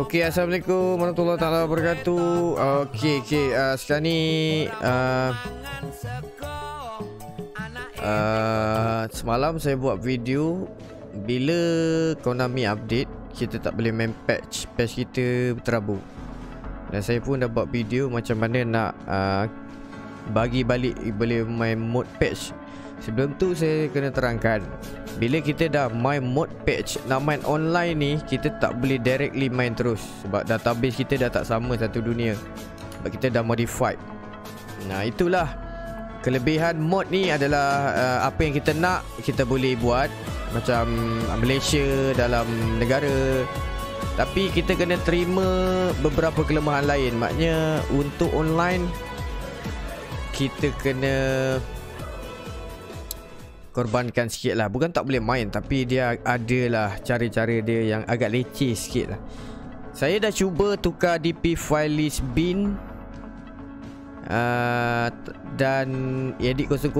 Okey, Assalamualaikum warahmatullahi taala wabarakatuh. Okey, okey, uh, sekarang ni uh, uh, semalam saya buat video bila Konami update kita tak boleh main patch, patch kita terabur. Dan saya pun dah buat video macam mana nak uh, bagi balik boleh main mode patch. Sebelum tu saya kena terangkan bila kita dah main mode patch Nak main online ni Kita tak boleh directly main terus Sebab database kita dah tak sama satu dunia. Sebab kita dah modified. Nah itulah. Kelebihan mod ni adalah uh, Apa yang kita nak Kita boleh buat Macam Malaysia Dalam negara. Tapi kita kena terima Beberapa kelemahan lain. Maknanya Untuk online Kita kena korbankan sikit lah. Bukan tak boleh main Tapi dia adalah cara-cara dia yang agak leceh sikit lah. Saya dah cuba tukar DP file list bin uh, Dan edit 00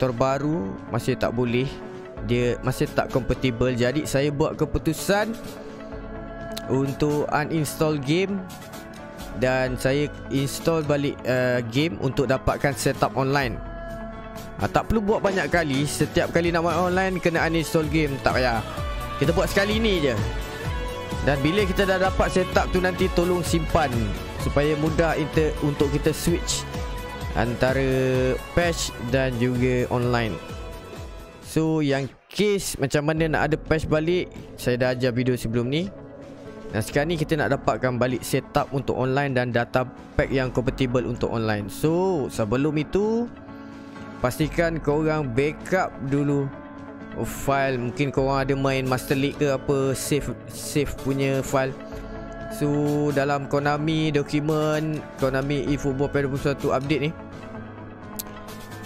terbaru masih tak boleh. Dia masih tak compatible. Jadi saya buat keputusan Untuk uninstall game dan saya install balik uh, game untuk dapatkan setup online ha, Tak perlu buat banyak kali. Setiap kali nak main online Kena uninstall game. Tak payah. Kita buat sekali ni je. Dan bila kita dah dapat setup tu Nanti tolong simpan Supaya mudah inter, untuk kita switch Antara patch dan juga online. So yang case macam mana nak ada patch balik Saya dah ajar video sebelum ni. Dan sekarang ni kita nak dapatkan balik setup untuk online Dan data pack yang compatible untuk online. So sebelum itu Pastikan korang backup dulu file. Mungkin korang ada main Master League ke apa Save save punya file. So dalam Konami dokumen Konami eFootball pada 21 update ni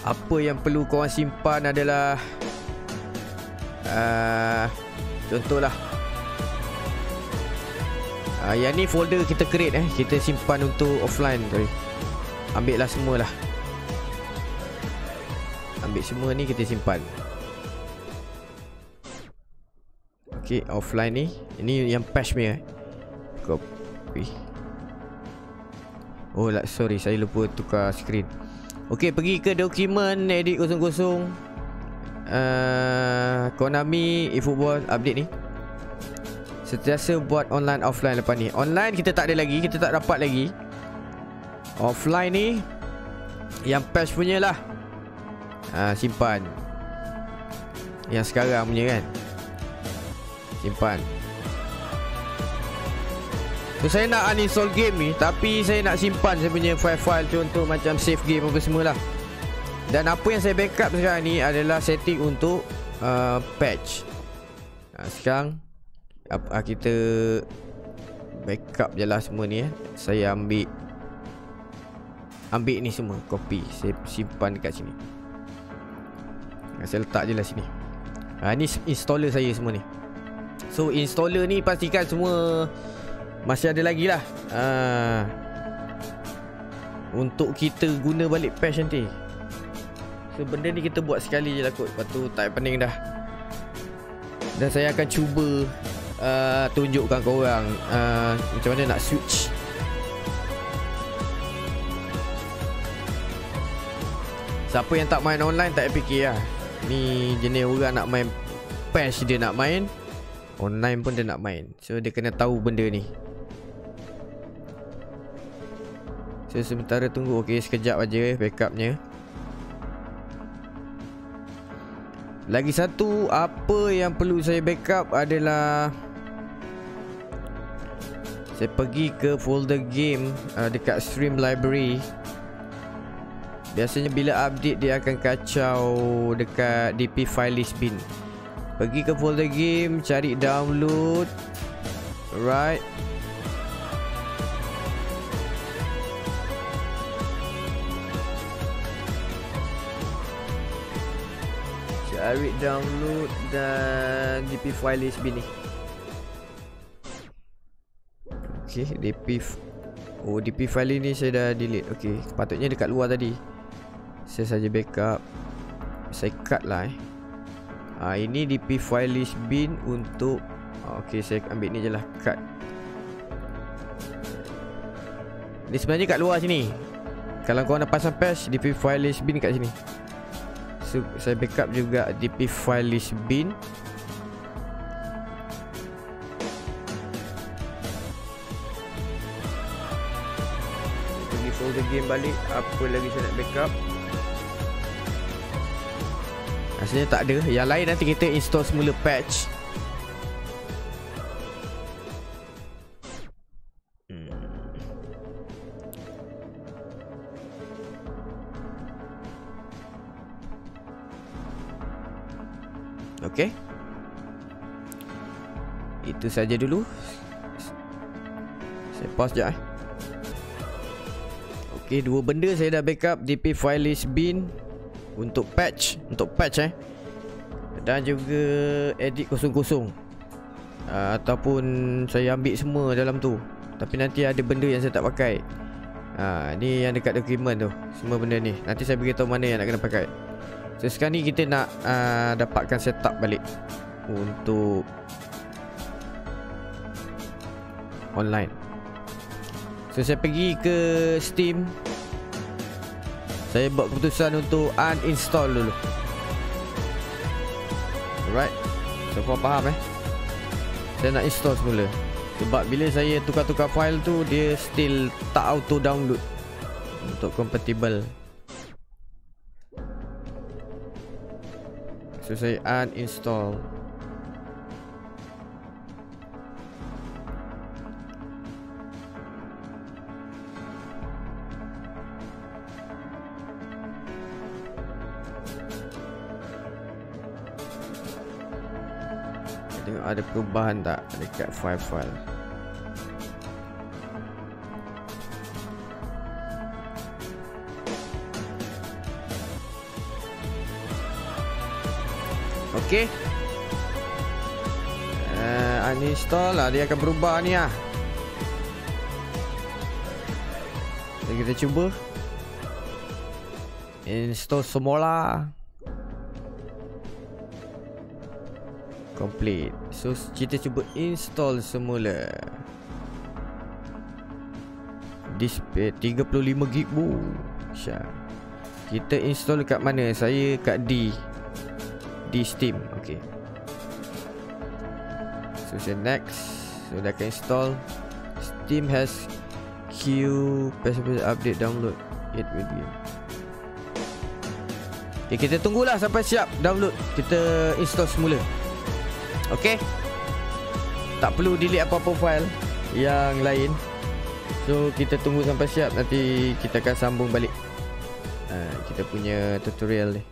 Apa yang perlu korang simpan adalah uh, Contohlah. Uh, Yang ni folder kita create eh. Kita simpan untuk offline Ambil lah semualah Ambil semua ni kita simpan. Okay offline ni. Ini yang patch punya eh. Copy Oh lah sorry saya lupa tukar screen. Okay pergi ke dokumen edit 00 uh, Konami eFootball update ni. Setiasa buat online offline lepas ni. Online kita tak ada lagi Kita tak dapat lagi. Offline ni Yang patch punya lah ha, Simpan. Yang sekarang punya kan? Simpan. So saya nak uninstall game ni Tapi saya nak simpan saya punya file-file Contoh macam save game apa semua lah Dan apa yang saya backup sekarang ni Adalah setting untuk uh, Patch. Ha, Sekarang apa, Kita Backup je lah semua ni eh. Saya ambil Ambil ni semua Copy Saya simpan dekat sini saya letak je lah sini. Ha, Ni installer saya semua ni. So installer ni pastikan semua Masih ada lagi lah. Ha, Untuk kita guna balik patch nanti. So benda ni kita buat sekali je lah kot. Lepas tu tak pening dah. Dan saya akan cuba uh, Tunjukkan korang uh, Macam mana nak switch. Siapa yang tak main online tak fikir lah Ni jenis orang nak main patch dia nak main Online pun dia nak main. So dia kena tahu benda ni. So sementara tunggu Okay sekejap aja backupnya. Lagi satu Apa yang perlu saya backup adalah Saya pergi ke folder game uh, Dekat stream library Biasanya bila update dia akan kacau dekat DP file list bin. Pergi ke folder game, cari download. Right. Cari download dan DP file list bin ni. Okay, DP Oh, DP file ni saya dah delete. Okay, patutnya dekat luar tadi. Saya saja backup. Saya cut lah eh. Ha, Ini DP file list bin untuk Okay saya ambil ni je lah Cut. Ni sebenarnya kat luar sini. Kalau korang nak pasang patch DP file list bin kat sini. So saya backup juga DP file list bin. Game balik. Apa lagi saya nak backup Rasanya tak ada. Yang lain nanti kita install semula patch. Hmm. Okay Itu saja dulu. Saya pause sekejap eh. Okay dua benda saya dah backup. DP file list bin untuk patch Untuk patch eh. Dan juga Edit kosong-kosong. Uh, Ataupun Saya ambil semua dalam tu. Tapi nanti ada benda yang saya tak pakai. Uh, Ni yang dekat dokumen tu. Semua benda ni. Nanti saya beritahu mana yang nak kena pakai. So sekarang ni kita nak uh, Dapatkan setup balik. Untuk Online. So saya pergi ke Steam saya buat keputusan untuk uninstall dulu. Alright. So kau faham eh? Saya nak install semula. Sebab bila saya tukar-tukar file tu Dia still tak auto download Untuk compatible. So saya uninstall ada perubahan tak dekat file-file Okey. Uh, uninstall lah dia akan berubah ni lah. Kita cuba. Install semula. Complete. So kita cuba install semula. Display 35GB bu. Syah. Kita install kat mana? Saya kat D. Di Steam. Okay So saya next. So dah akan install. Steam has queue Passable update download. It will be. Okay kita tunggulah sampai siap download. Kita install semula Okay Tak perlu delete apa-apa file Yang lain. So kita tunggu sampai siap. Nanti kita akan sambung balik. Uh, Kita punya tutorial ni.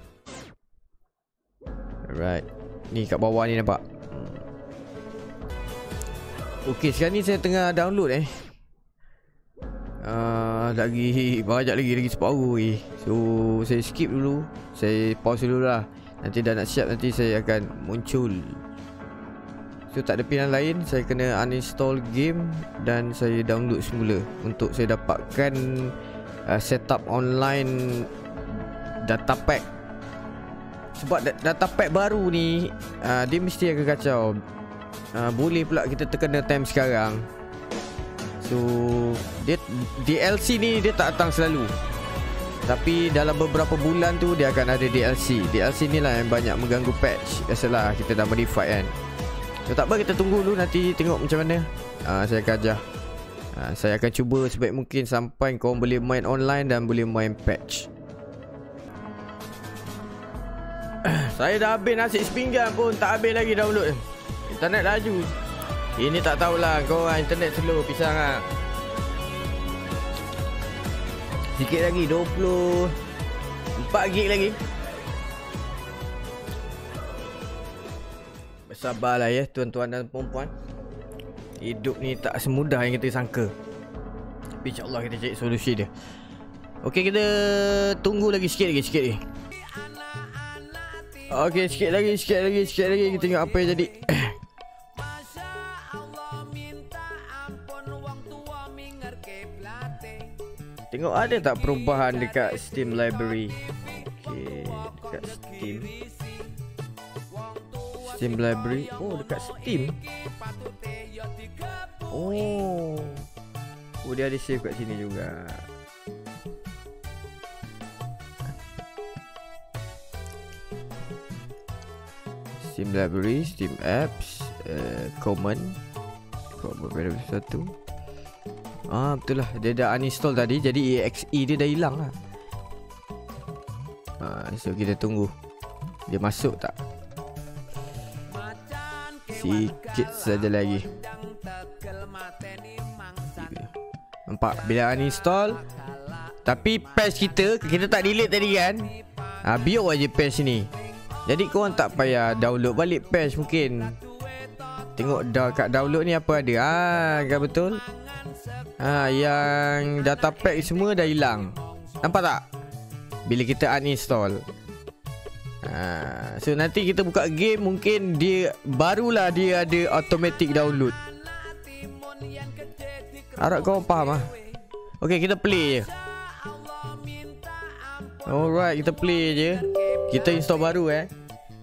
Alright. Ni kat bawah ni nampak? Hmm. Okay sekarang ni saya tengah download eh. Uh, Lagi Banyak lagi Lagi separuh eh. So saya skip dulu. Saya pause dulu lah. Nanti dah nak siap Nanti saya akan muncul So tak ada pilihan lain Saya kena uninstall game Dan saya download semula Untuk saya dapatkan uh, Setup online Data pack. Sebab data pack baru ni uh, Dia mesti akan kacau. Uh, Boleh pula kita terkena time sekarang. So dia DLC ni dia tak datang selalu. Tapi dalam beberapa bulan tu Dia akan ada DLC DLC ni lah yang banyak mengganggu patch. Biasalah kita dah modify kan So tak? Apa kita tunggu dulu Nanti tengok macam mana. Uh, Saya akan ajar. Uh, Saya akan cuba sebaik mungkin Sampai kau boleh main online Dan boleh main patch. Saya dah habis nasi sepinggan pun tak habis lagi download. Internet laju. Ini tak tahulah kau orang internet slow pisang lah Sikit lagi 20 4 gig lagi Bersabarlah ya tuan-tuan dan puan-puan Hidup ni tak semudah yang kita sangka Tapi insyaAllah kita cari solusi dia Okey kita tunggu lagi sikit lagi sikit lagi Okey, sikit lagi, sikit lagi, sikit lagi kita tengok apa yang jadi. Tengok ada tak perubahan dekat Steam Library? Okey, dekat Steam. Steam Library. Oh, dekat Steam. Oh. Oh dia ada save kat sini juga. Steam Library, Steam Apps, uh, Common. Kau berbeza satu. Ah betul lah dia dah uninstall tadi jadi EXE dia dah hilang lah. Ah so kita tunggu. Dia masuk tak? Sikit saja lagi. Nampak bila uninstall tapi patch kita kita tak delete tadi kan? Ah biar aja patch ni. Jadi korang tak payah download balik patch mungkin. Tengok dah kat download ni apa ada. Ah kan betul? Ha, yang data pack semua dah hilang. Nampak tak? Bila kita uninstall. Ha, so nanti kita buka game mungkin dia barulah dia ada automatic download. Harap kau faham ah. Okey, kita play je. Alright, kita play je. Kita install baru eh.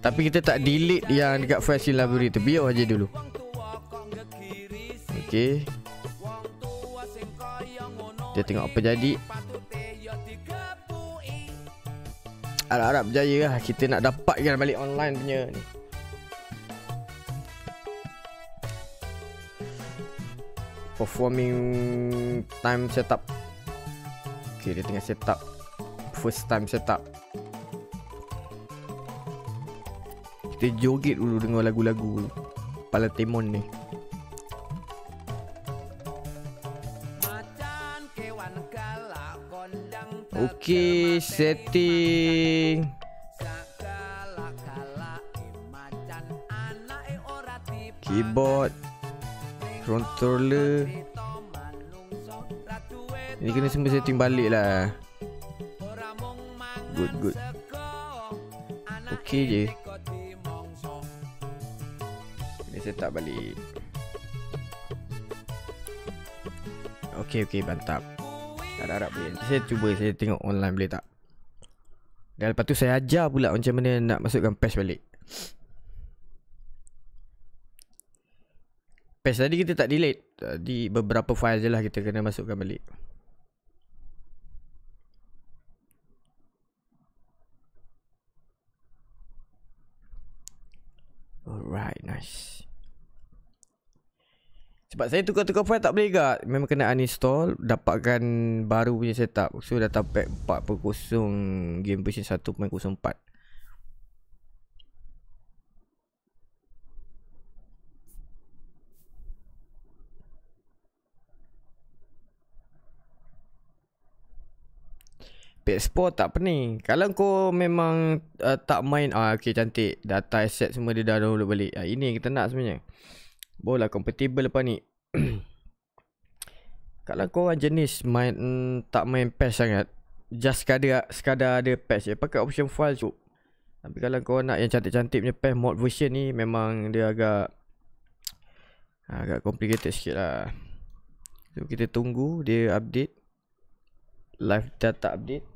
Tapi kita tak delete yang dekat file library tu. Biar aja dulu. Okey. Kita tengok apa jadi Harap-harap berjaya lah. Kita nak dapatkan balik online punya ni. Performing time setup. Okay dia tengah setup. First time setup. Kita joget dulu dengar lagu-lagu Kepala Timon ni Okey, setting. Keyboard. Controller. Ini kena semua setting balik lah. Good, good. Okey je. Ini setup balik. Okey, okey, mantap. Harap-harap boleh Saya cuba saya tengok online boleh tak? Dan lepas tu saya ajar pula macam mana nak masukkan patch balik. Patch tadi kita tak delete. Tadi beberapa file je lah kita kena masukkan balik. Alright, nice sebab saya tukar-tukar file tak boleh juga. Memang kena uninstall Dapatkan baru punya setup. So data pack 4.0 Game version 1.04 PS4 tak pening Kalau kau memang uh, tak main ah, Okay cantik. Data asset semua dia dah download balik. Ah, Ini yang kita nak sebenarnya Bola compatible lepas ni? Kalau kau orang jenis main mm, tak main patch sangat Just sekadar, sekadar ada patch je Pakai option file cukup. Tapi kalau kau nak yang cantik-cantik punya patch mod version ni Memang dia agak Agak complicated sikit lah. So kita tunggu dia update Live data update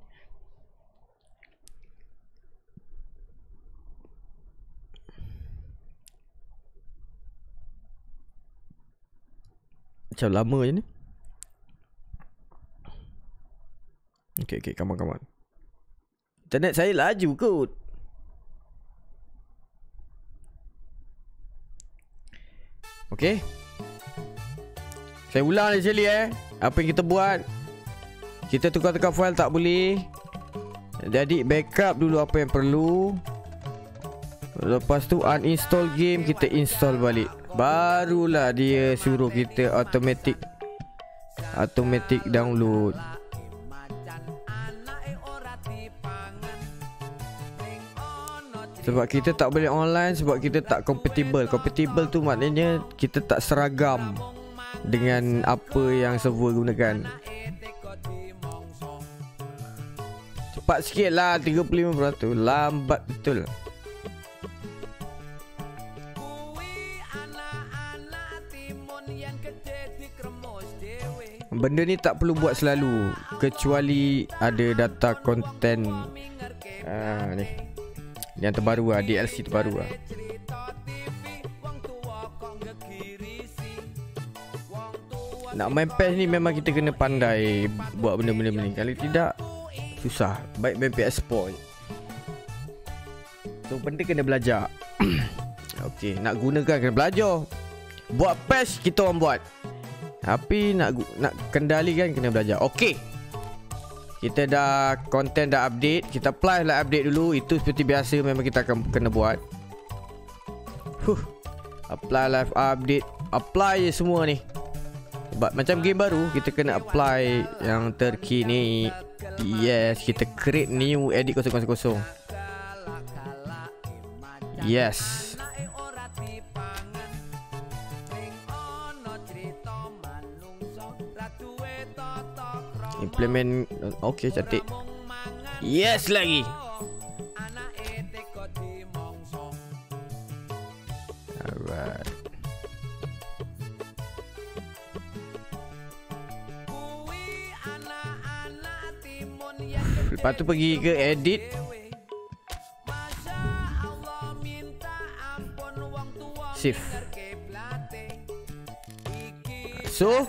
Macam lama je ni. Okay okay come on come on Internet saya laju kot. Okay Saya ulang sekali eh. Apa yang kita buat? Kita tukar-tukar file tak boleh. Jadi backup dulu apa yang perlu. Lepas tu uninstall game Kita install balik Barulah dia suruh kita automatic Automatic download. Sebab kita tak boleh online Sebab kita tak compatible. Compatible tu maknanya Kita tak seragam Dengan apa yang server gunakan. Cepat sikit lah 35% Lambat betul Benda ni tak perlu buat selalu Kecuali ada data konten uh, Ni. Yang terbaru lah DLC terbaru lah. Nak main PES ni memang kita kena pandai Buat benda-benda ni. Kalau tidak Susah. Baik main PS Sport. So benda kena belajar. Okay Nak gunakan kena belajar. Buat PES kita orang buat Tapi nak nak kendalikan kena belajar. Okay kita dah content dah update. Kita apply lah update dulu. Itu seperti biasa memang kita akan kena buat. Huh. Apply live update. Apply je semua ni. Sebab macam game baru Kita kena apply yang terkini. Yes Kita create new edit 000 Yes Implement Okay cantik. Yes lagi. Alright. Lepas tu pergi ke edit. Save So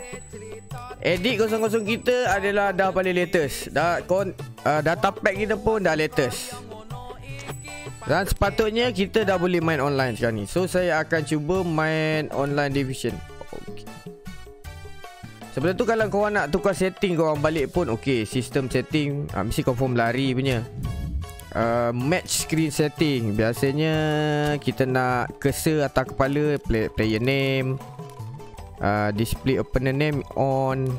Edit kosong-kosong kita adalah dah paling latest. Dah kon uh, data pack kita pun dah latest. Dan sepatutnya kita dah boleh main online sekarang ni. So saya akan cuba main online division. Okay. Sebelum tu kalau kau nak tukar setting kau balik pun okey, sistem setting uh, mesti confirm lari punya. Uh, match screen setting biasanya kita nak cursor atas kepala play, player name uh, display opponent name on.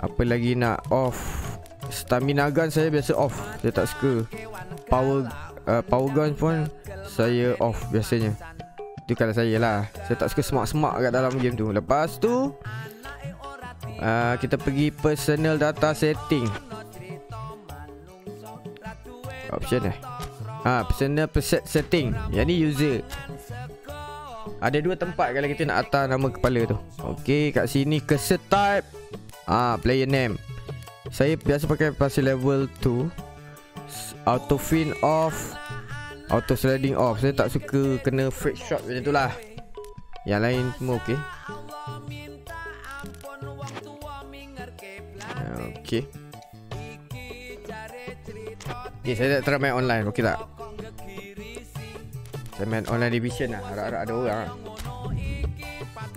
Apa lagi nak off? Stamina gun saya biasa off. Saya tak suka. Power uh, power gun pun saya off biasanya. Itu kalau saya lah. Saya tak suka semak-semak kat dalam game tu. Lepas tu uh, kita pergi personal data setting. Option eh? Ha, personal preset setting. Yang ni user ada dua tempat kalau kita nak atas nama kepala tu. Okey kat sini cursor type. Ah player name. Saya biasa pakai pasal level 2 Auto fin off Auto sliding off. Saya tak suka kena freak shot macam tu lah. Yang lain semua okey. Okey. Okay, saya nak try main online, okey tak? Saya main online division lah. Harap-harap ada orang lah.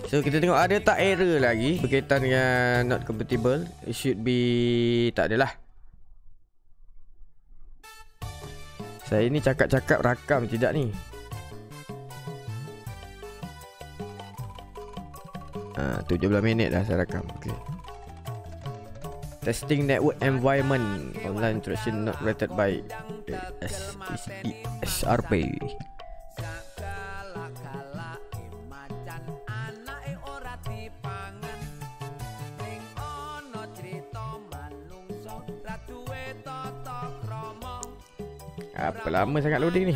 So kita tengok ada tak error lagi Berkaitan dengan not compatible. It should be Tak adalah. Saya ni cakap-cakap rakam tidak ni. Ah, 17 minit dah saya rakam. Okay. Testing network environment. Online interaction not rated by SRP Apa lama sangat loading ni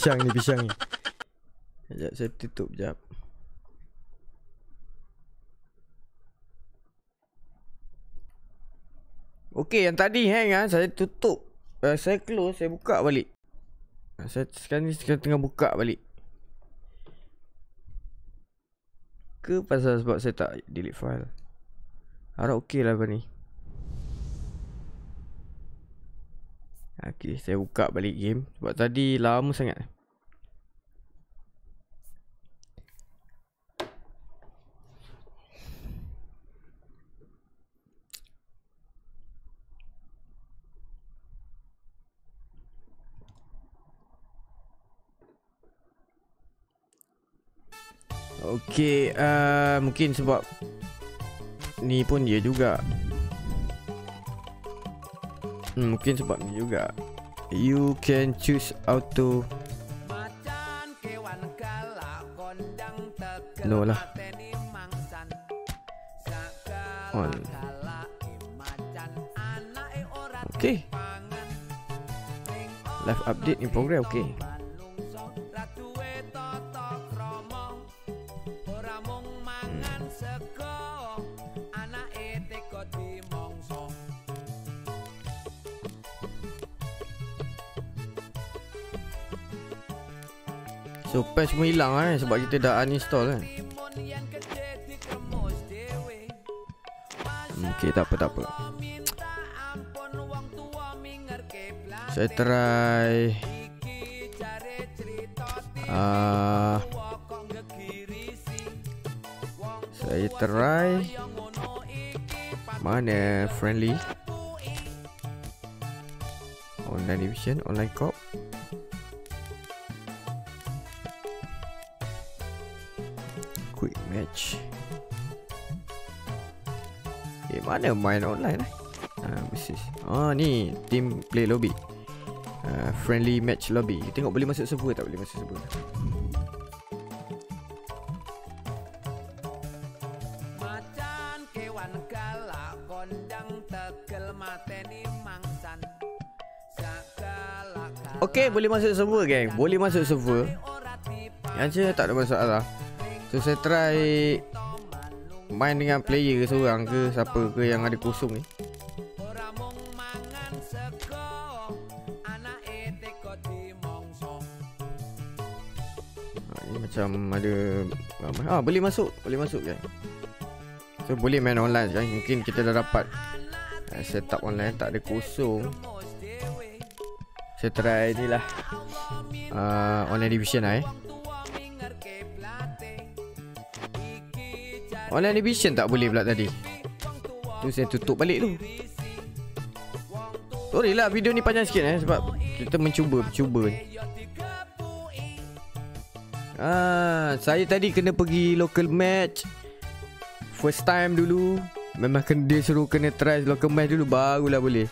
pisang ni, pisang ni. Sekejap, saya tutup sekejap. Okey, yang tadi hang ah, saya tutup. Uh, saya close, saya buka balik. Uh, saya sekarang ni sekarang tengah buka balik. Ke pasal sebab saya tak delete file. Harap okey lah ni. Okay, saya buka balik game. Sebab tadi lama sangat. Okay, uh, mungkin sebab Ni pun dia juga Hmm, mungkin sebab ni juga. You can choose auto. No lah. On. Okay. Live update in progress. Okay. So patch semua hilang kan sebab kita dah uninstall kan? Hmm, Okay tak apa tak apa. Saya try uh, Saya try Mana friendly? Online division Online cop mana main online eh? Ah, uh, Oh ni Team play lobby. Uh, Friendly match lobby. Tengok boleh masuk server tak boleh masuk server Okay boleh masuk server geng. Boleh masuk server Yang je tak ada masalah. So saya try Main dengan player seorang ke Siapa ke yang ada kosong ni? Ah, macam ada ah boleh masuk boleh masuk kan so boleh main online kan mungkin kita dah dapat uh, setup online tak ada kosong. Saya try ni lah. Uh, online division lah eh Online division tak boleh pula tadi. Tu saya tutup balik tu Sorry lah video ni panjang sikit eh Sebab kita mencuba Cuba ni. Ah, saya tadi kena pergi local match. First time dulu. Memang kena dia suruh kena try local match dulu Barulah boleh.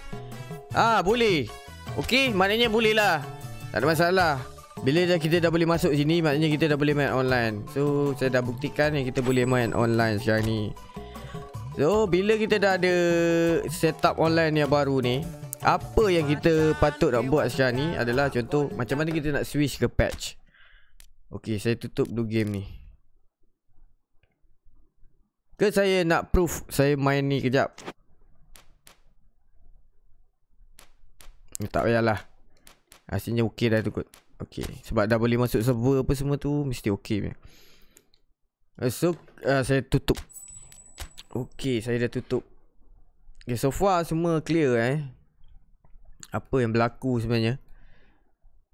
Ah boleh. Okay maknanya boleh lah. Tak ada masalah bila dah kita dah boleh masuk sini Maknanya kita dah boleh main online. So saya dah buktikan yang kita boleh main online sekarang ni. So bila kita dah ada setup online yang baru ni Apa yang kita patut nak buat sekarang ni Adalah contoh macam mana kita nak switch ke patch. Okay saya tutup dulu game ni. Ke saya nak proof saya main ni kejap? Tak payahlah. Hasilnya okey dah tu kot Okay Sebab dah boleh masuk server apa semua tu Mesti okay uh, So uh, Saya tutup. Okay Saya dah tutup. Okay so far semua clear eh. Apa yang berlaku sebenarnya?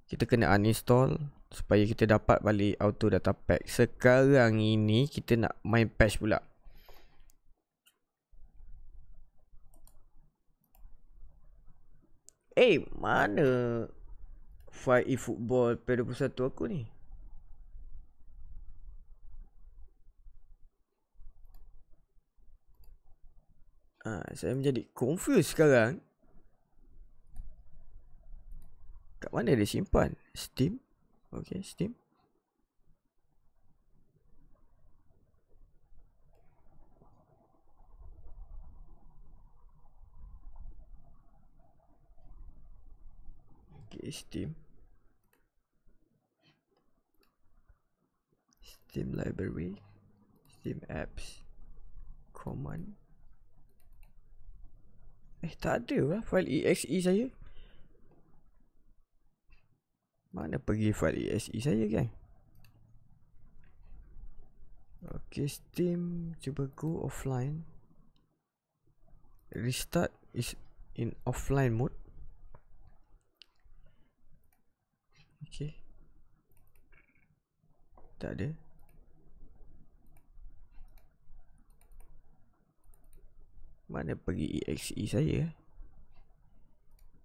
Kita kena uninstall Supaya kita dapat balik auto data pack. Sekarang ini Kita nak main patch pula. Eh mana file e-football P21 aku ni ha, Saya menjadi confused sekarang Kat mana dia simpan? Steam? Okay, Steam Steam Steam library Steam apps Command. Eh tak ada lah file exe saya. Mana pergi file exe saya kan Okay Steam Cuba go offline. Restart is in offline mode. Okay tak ada Mana pergi EXE saya.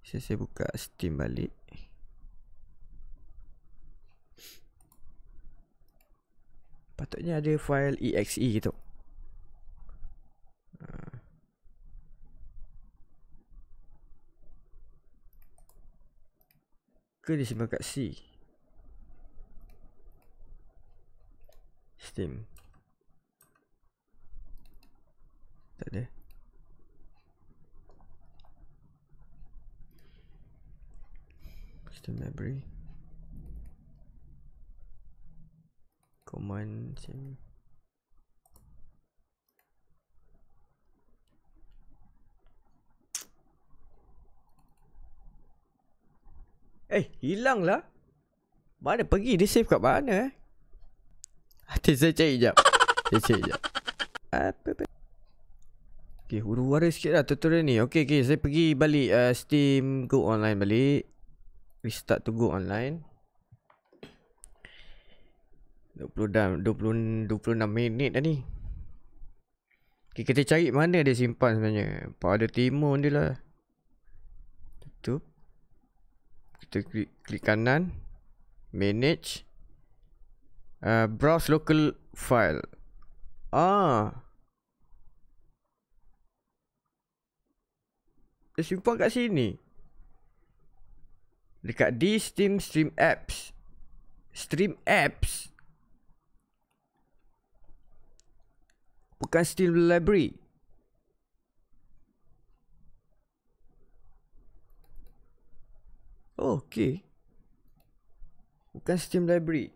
Saya, saya buka Steam balik. Patutnya ada file EXE gitu. Ha. Ke dia simpan kat C? Steam. Tak ada Steam library Command Steam Eh, hilang lah. Mana pergi? Dia save kat mana eh? Hati saya cari jap Saya cari jap Apa apa Okay huru-hara sikit lah tutorial ni Okay okay saya pergi balik uh, Steam Go online balik Restart to go online. 20 dah 20 26 minit dah ni. Okay, kita cari mana dia simpan sebenarnya. Pada timun dia lah. Tutup. Kita klik, klik kanan. Manage. Uh, browse local file. Ah. Dia simpan kat sini. Dekat di Steam Stream Apps. Stream Apps. Bukan Steam Library. Oh, okay. Bukan Steam Library.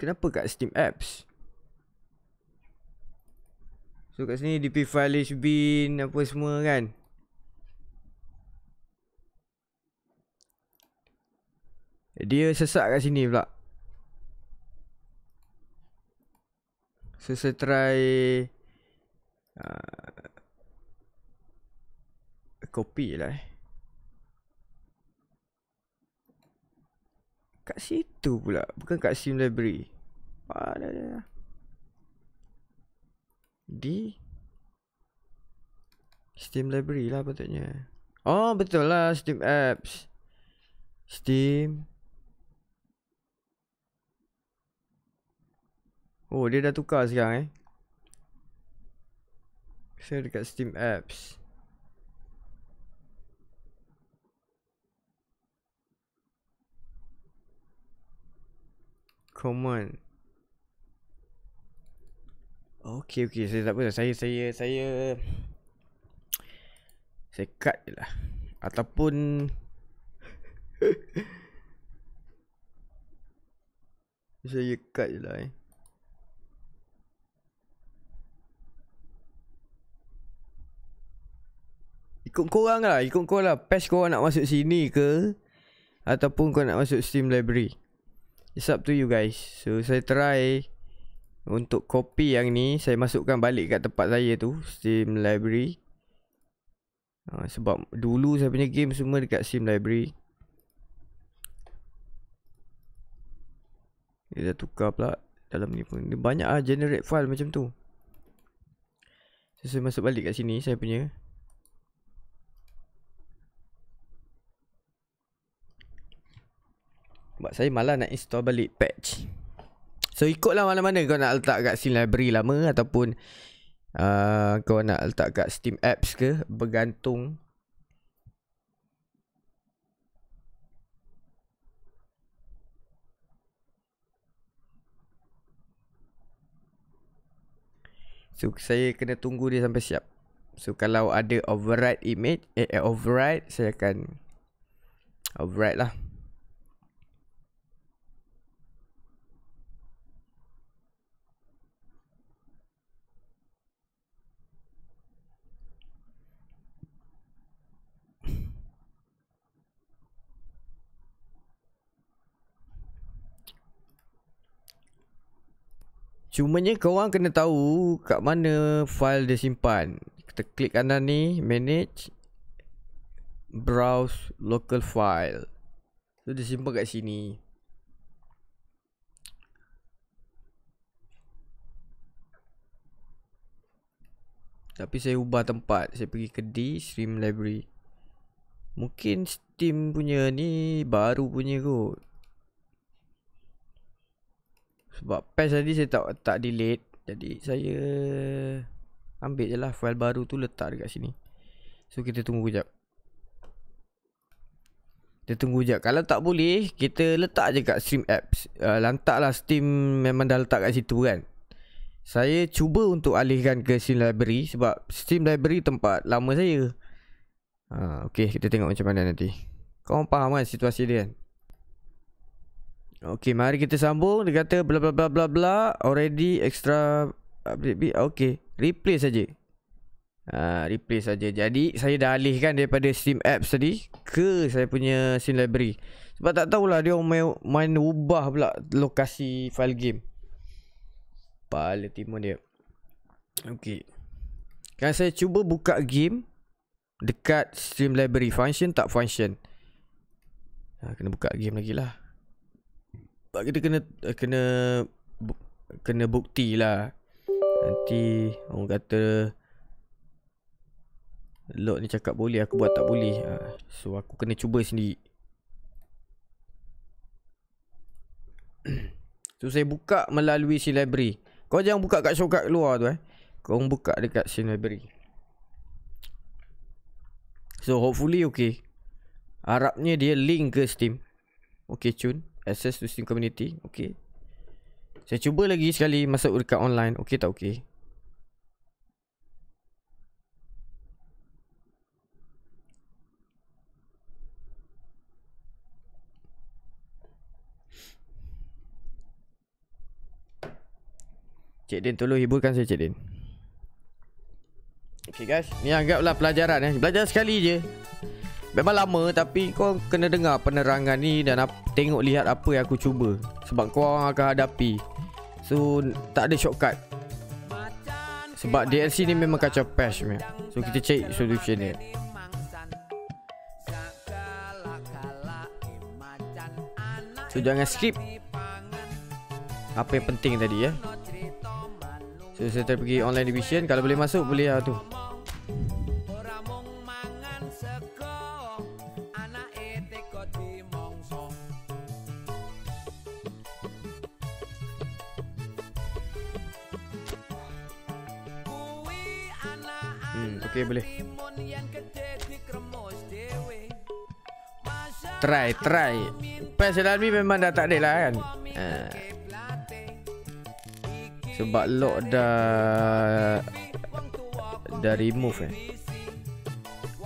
Kenapa kat Steam Apps? So kat sini DP file been apa semua kan? Dia sesak kat sini pula. So saya try uh, copy lah eh. Kat situ pula Bukan kat sim library Ah, dah, dah, dah. Di? Steam library lah patutnya. Oh betul lah Steam apps. Steam. Oh dia dah tukar sekarang eh? Saya dekat Steam apps. Command Okay okay saya tak apa. Saya saya saya saya cut je lah. Ataupun saya cut je lah eh. Ikut korang lah. Ikut korang lah. Patch korang nak masuk sini ke Ataupun kau nak masuk Steam Library. It's up to you guys. So saya try untuk copy yang ni Saya masukkan balik kat tempat saya tu Steam library. Ha, Sebab dulu saya punya game semua dekat Steam library. Dia dah tukar pula Dalam ni pun. Dia banyak lah generate file macam tu. So, Saya masuk balik kat sini Saya punya. Sebab saya malah nak install balik patch So ikutlah mana-mana kau nak letak kat Steam Library lama Ataupun uh, Kau nak letak kat Steam Apps ke Bergantung. So saya kena tunggu dia sampai siap. So kalau ada override image Eh, eh override Saya akan Alright lah Cumanya korang kena tahu kat mana file dia simpan. Kita klik kanan ni, manage browse local file. So dia simpan kat sini. Tapi saya ubah tempat. Saya pergi ke D stream library. Mungkin Steam punya ni baru punya kot. Sebab patch tadi saya tak tak delete. Jadi saya Ambil je lah file baru tu letak dekat sini. So kita tunggu sekejap Kita tunggu sekejap Kalau tak boleh Kita letak je kat stream apps. Uh, Lantak lah steam Memang dah letak kat situ kan. Saya cuba untuk alihkan ke steam library Sebab steam library tempat lama saya. Uh, Okay kita tengok macam mana nanti. Kau faham kan situasi dia kan Okey, mari kita sambung. Dia kata bla bla bla bla bla already extra update bit. Okey, replace saja. Ha, replace saja. Jadi saya dah alihkan daripada Steam apps tadi ke saya punya Steam library. Sebab tak tahulah dia main, main ubah pula lokasi file game. Pala timun dia. Okey. Kan saya cuba buka game dekat Steam library function tak function. Ha, kena buka game lagi lah kita kena kena kena bukti lah. Nanti orang kata Lord ni cakap boleh aku buat tak boleh. Ha. so aku kena cuba sendiri. So saya buka melalui si library. Kau jangan buka kat shortcut luar tu eh. Kau buka dekat si library. So hopefully okay. Harapnya dia link ke steam. Okay cun Access to Steam Community. Okay. Saya cuba lagi sekali Masuk dekat online. Okay tak okay? Cik Din tolong hiburkan saya Cik Din. Okay guys. Ni anggaplah pelajaran eh. Belajar sekali je Memang lama tapi kau kena dengar penerangan ni dan tengok lihat apa yang aku cuba sebab kau akan hadapi. So tak ada shortcut. Sebab DLC ni memang kacau patch man. So kita cari solution dia. So jangan skip apa yang penting tadi ya. So saya pergi online division kalau boleh masuk boleh lah tu. Okay boleh. Try try. Dalam ni memang dah tak ada lah kan? Uh. Sebab lock dah Dah remove eh.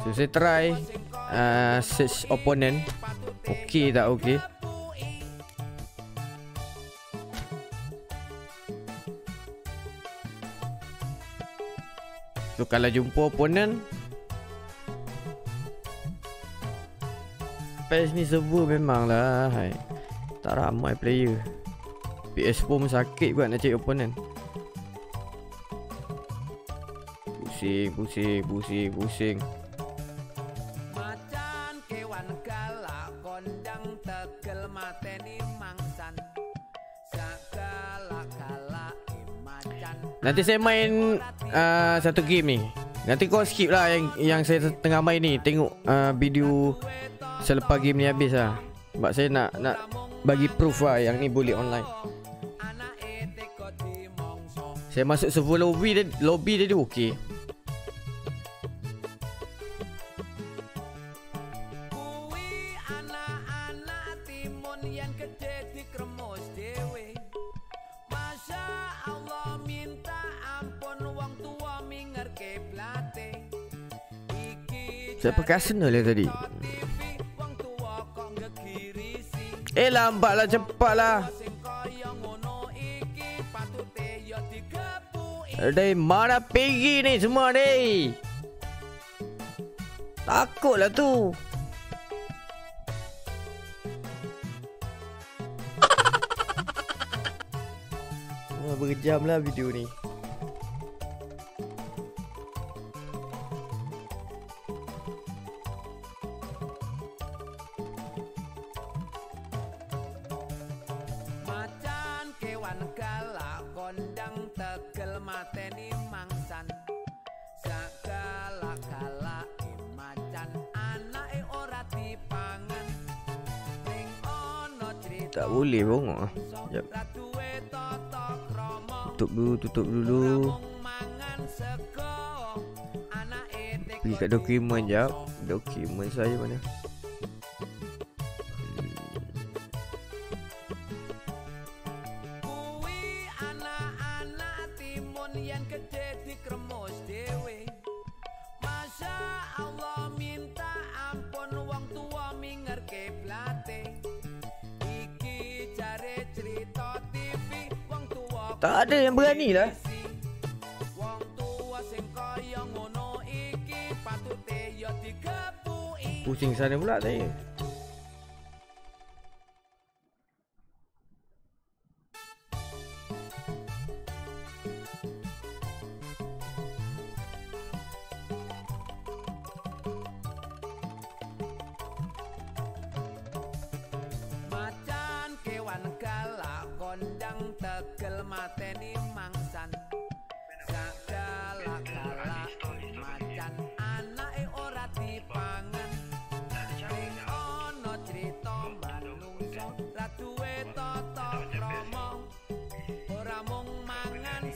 So saya try uh, Search opponent. Okay tak okay So kalau jumpa opponent. PES ni server memang lah. Tak ramai player. PS4 pun sakit buat nak cari opponent. Pusing, pusing, pusing, pusing Nanti saya main uh, satu game ni. Nanti kau skip lah yang yang saya tengah main ni. Tengok uh, video selepas game ni habis lah. Sebab saya nak nak bagi proof lah yang ni boleh online. Saya masuk server lobby dia, lobby dia okey. Saya Arsenal ya tadi Eh lambatlah cepatlah. Dari mana pergi ni semua ni? Takutlah tu. Berjam lah video ni. Tutup dulu. Pergi kat dokumen jap. Dokumen saya mana? Yang berani lah. Pusing sana pula saya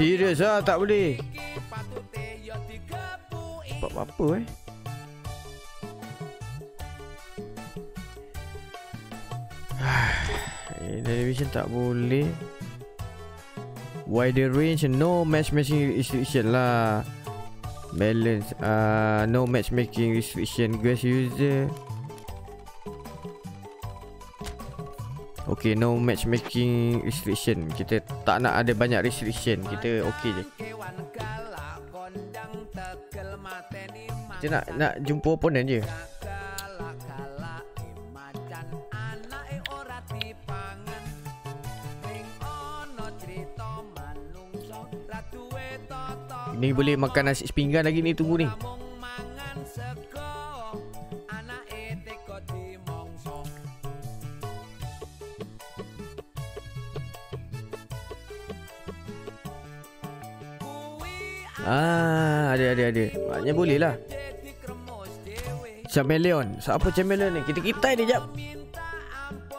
Serius lah tak boleh. Buat apa eh? eh, television tak boleh. Wider range, no matchmaking restriction lah. Balance, uh, no matchmaking restriction. Guest user. Okay, no matchmaking restriction. Kita tak nak ada banyak restriction. Kita okay je. Kita nak nak jumpa opponent je. Ni boleh makan nasi sepinggan lagi ni tunggu ni. Ah, ada ada ada. Maknanya boleh lah. Chameleon. Siapa Chameleon ni? Kita kita ni jap.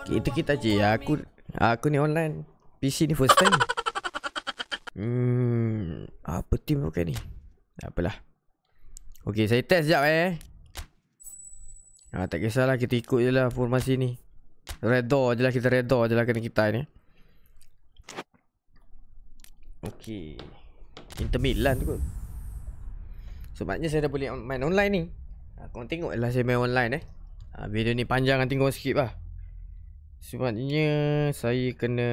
Kita kita je. Aku aku ni online. PC ni first time. Hmm, apa team pakai ni? Apalah. Okey, saya test jap eh. Ah, tak kisahlah kita ikut je lah formasi ni. Red door je lah kita red door je lah kena kita ni. Okey. Inter Milan tu kot. Sebabnya saya dah boleh main online ni. Ha, korang tengok lah saya main online eh. Ha, video ni panjang nanti korang skip lah. Sebabnya saya kena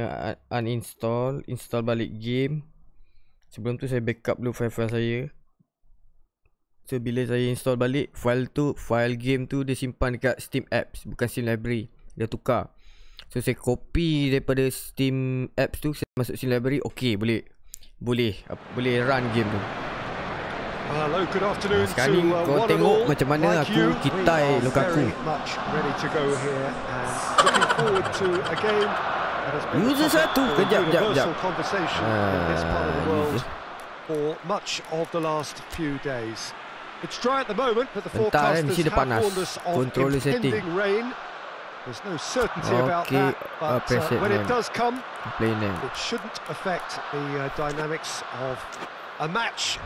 uninstall, install balik game. Sebelum tu saya backup dulu file-file saya. So bila saya install balik file tu, file game tu dia simpan dekat Steam Apps, bukan Steam Library. Dia tukar. So saya copy daripada Steam Apps tu, saya masuk Steam Library, okey boleh. Boleh, boleh run game tu. Hello, good afternoon Sekarang ni uh, kau tengok macam mana like aku kitai Lukaku. User satu. Kejap, jap, universal jap. conversation in this part of the Ah, world user. for much of the last few days. It's dry at the moment, but the Bentar, eh, forecasters have panas. warned us of impending rain. There's no certainty about that, but uh, when it does come, it shouldn't affect the uh, dynamics of a match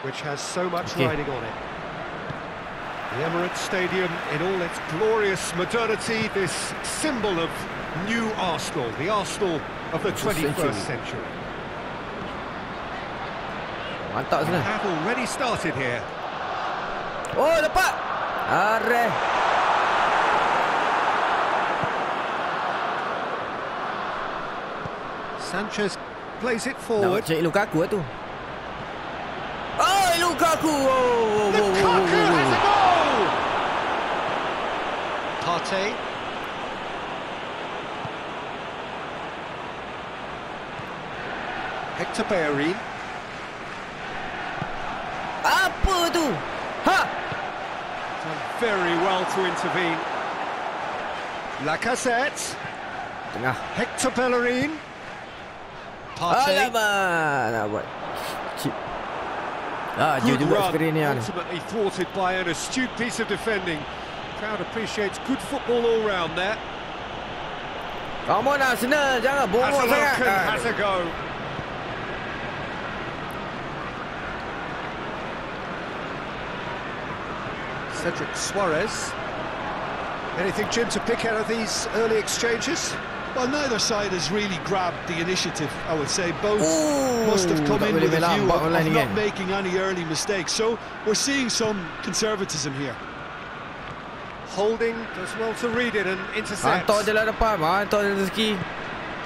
which has so much Okay. riding on it. The Emirates Stadium in all its glorious modernity, this symbol of new Arsenal, the Arsenal of the 21st century. century. Mantap sana. have already started here. Oh, dapat. Areh. Sanchez plays it forward. cari Lukaku lah tu. Oh, Lukaku. Oh, oh, oh, oh, Lukaku oh, has a oh. goal! Partey. Hector Bellerin. Apa tu? Ha! Done very well to intervene. Lacazette. Tengah. Hector Bellerin. Partey. Alamak. Nak buat. Chip. Ah, Good juga run, ni. ultimately thwarted by an astute piece of defending. Crowd appreciates good football all round there. Come on Arsenal. Jangan Has bongok a look sangat. Ah. has a go. Cedric Suarez. Anything, Jim, to pick out of these early exchanges? Well, neither side has really grabbed the initiative, I would say. Both Ooh, must have come in with a view lambat of, online of again. not making any early mistakes. So we're seeing some conservatism here. Holding does well to read it and intercepts. Hantar je lah depan. Hantar je rezeki.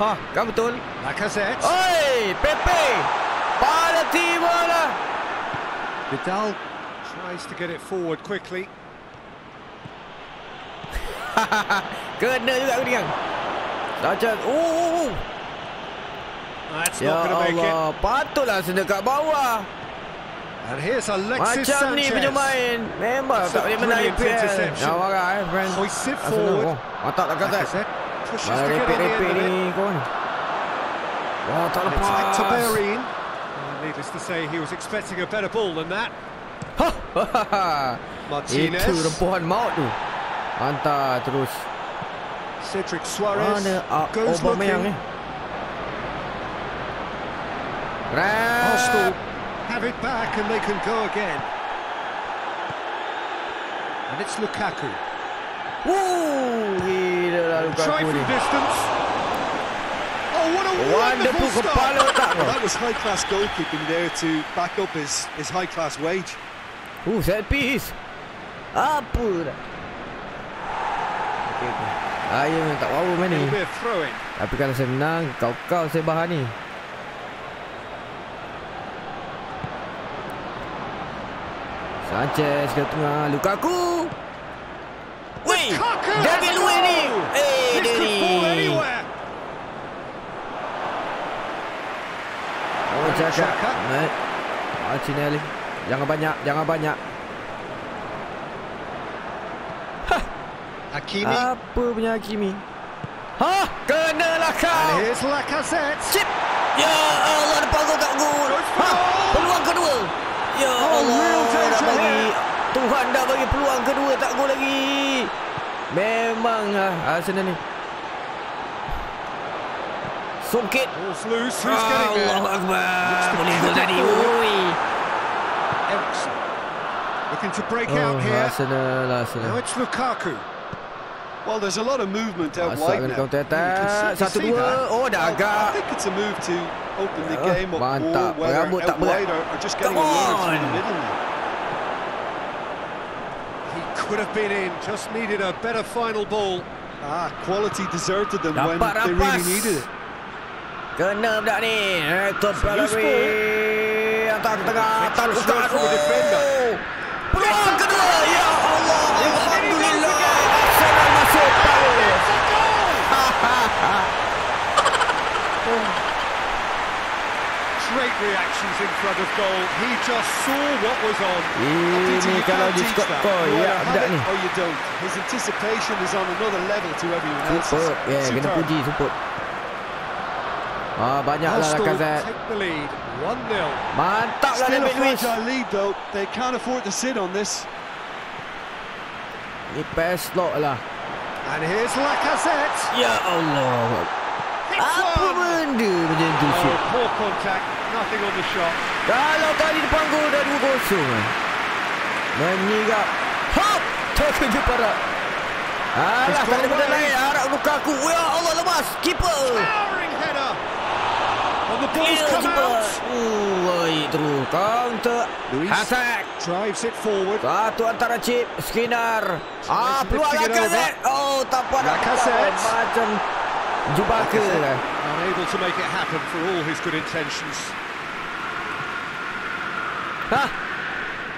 Ha, kan betul? Lacazette. Oi, Pepe. Pada tiba lah. Vidal tries to get it forward quickly. Kena juga aku dia. Dajjal. Oh, oh, oh. That's Ya not going to make it. Allah. Patutlah sedekat bawah. And here's Alexis Macam ni Sanchez. punya main. Memang That's tak boleh menang IPL. Jangan marah eh, friend. It forward. Oh, mantap tak kata. Malah of ni kawan. Wah, tak And it's lepas. Bellerin. Uh, needless to say, he was expecting a better ball than that. Ha, Martinez. Itu rempuhan maut tu. Hantar terus. Cedric Suarez uh, goes Aubameyang looking. Arsenal have it back and they can go again. And it's Lukaku. Lah Try from distance. Oh, what a Wonderful wonderful start. otak Well, that was high-class goalkeeping there to back up his, his high-class wage. Uh, set piece. Okey, okey. Saya memang tak power main ni. Tapi kalau saya menang, kau-kau saya bahan ni. Sanchez ke tengah. Lukaku. Wei! David Luiz ni. Eh, This dia could ni. fall anywhere. Oh, cakap. Martinelli. Jangan banyak, jangan banyak. Hakimi. Apa punya Hakimi? Ha! Kenalah kau! And here's Lacazette. Chip! Ya Allah, depan gol tak gol. Ha! Peluang kedua. Ya Oh, Allah, real dah bagi. Tuhan dah bagi peluang kedua tak gol lagi. Memang ah, Arsenal ni. Songkit. Ball's loose. Who's getting there? Allah Akbar. Boleh gol tadi. Oi. Looking to break Oh, out here. Arsenal, Now Arsenal. it's Lukaku. Well, there's a lot of movement out Asal wide now. counter You can attack. certainly Satu see dua. Oh, dah I- I think it's a move to open the Ah, game up mantap. more, whether Rambut out berat. wide or, or just getting Come a runner through on. the middle. He could have been in. Just needed a better final ball. Ah, quality deserted them when Dapat they really needed it. Kena budak ni. Hector It's a loose Pellerin. Hantar ke tengah. Hantar ke Treacherous work dekat. from a defender. Oh. Peluang kedua. Ya Great reactions in front of goal. He just saw what was on. Peter, Ini you can't teach that. You either have it or you don't. His anticipation is on another level to everyone else. Support. Ya, kena Superb. puji. Support. Ah, banyaklah Arsenal Lacazette. take the lead. 1-0. Mantap lah Still a David Luiz. lead though. They can't afford to sit on this. Ni pass lock lah. And here's Lacazette. Ya Allah. Apa benda macam tu Oh, Syed? poor contact. Nothing on the shot. Kalau tadi depan gol dah 2-0 kan. Menyigap. Hop! Terkejut parah. Alah, tak ada benda lain. Harap luka aku. Ya Allah, lemas. Keeper. Towering header. And the ball's come out. Uh, baik terus. Counter. Luis. Attack. Drives it forward. Satu antara chip. Skinar. Ah, peluang Lacazette. Oh, tak nak Lacazette. Macam Jubaka kan. Unable to make it happen for all his good intentions. Hah?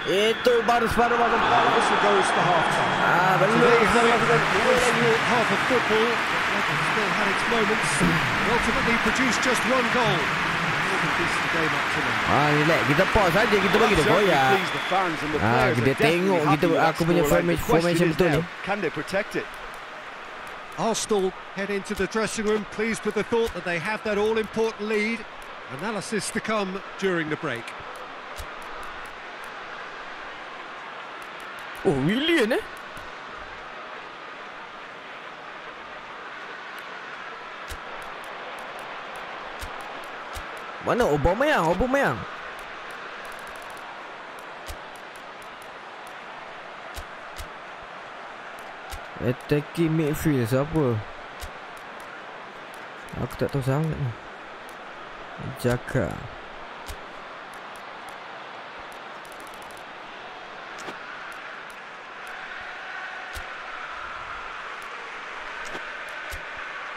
Itu baru separuh masuk And bola. the whistle goes for half time. Ah, So belum. there you have it. Masukkan It dua was lagi. half of football. but it Still had its moments. And ultimately produced just one goal. More than decent game up to now. Ah, relax. Kita pause saja. Kita bagi dia Certainly koyak. pleased the fans and the Ah, players dia are definitely tengok happy kita- with that aku punya scoreline. forma- The formation question is betul now, ni. Can they protect it? Arsenal head into the dressing room pleased with the thought that they have that all-important lead. Analysis to come during the break. Oh, William eh? Mana Aubameyang? Aubameyang. Attacking midfield siapa? Aku tak tahu sangat ni. Jaka.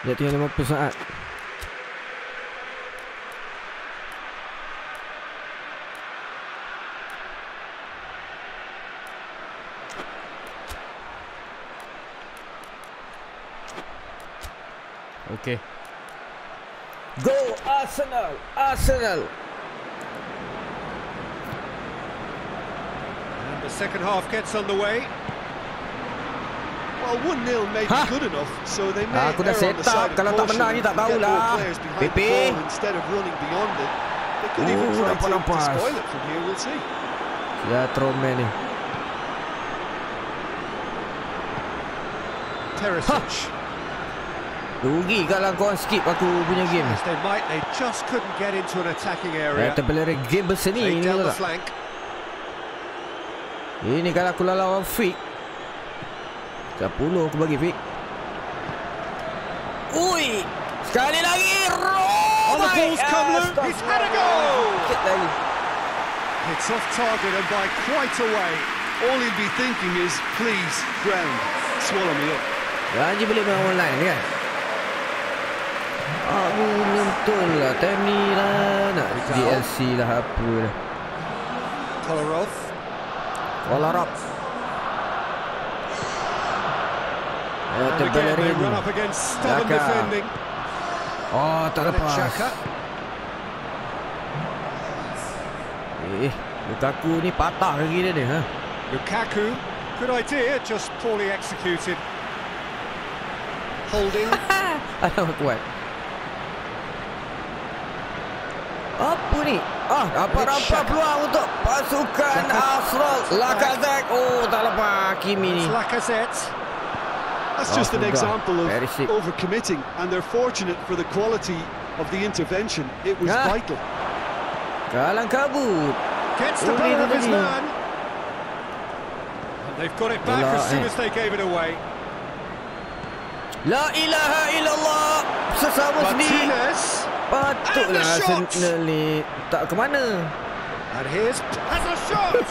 Dia tinggal 50 saat. Okey. Go Arsenal! Arsenal! And the second half gets underway. Well, 1-0 may be good enough, so they may Aku dah err on set the up. side of Kalau tak caution menang ni and tak get more tahulah. players behind the ball instead of running beyond it. They could even Oh, try to, to nampak-nampak. spoil it from here, we'll see. Ya Tromen ni. Teresic. Rugi kalau kau skip aku punya game. They might, they just couldn't get into an attacking area. Kata pelari game berseni Played ni down the tak? flank. Ini kalau aku lawan Fik 10 aku bagi Fik Ui Sekali lagi Oh, Roy ball's come loose. He's had a go. Sikit lagi It's off target and by quite a way. All he'll be thinking is, please, ground, swallow me up. Janji boleh main online kan Aku betul lah Time ni lah Nak DLC lah apa lah Kolarov. Up against stubborn Xhaka. defending. Oh tak lepas. Eh Lukaku ni patah kaki dia ni ha? Lukaku. Good idea, just poorly executed. Holding. Alamak kuat Ah, dapat-dapat peluang untuk pasukan Arsenal. Lacazette. Oh, tak lepas Kimi ni. Lacazette. That's Oh, just an example of overcommitting, and they're fortunate for the quality of the intervention. It was Ah. vital. Kalang kabut. Gets the Oh, better lead of his man. And they've got it back as soon as they gave it away. La ilaha illallah. Sesama sendiri. Martinez. Patutlah. Arsenal ni tak ke mana. And here's has a shot.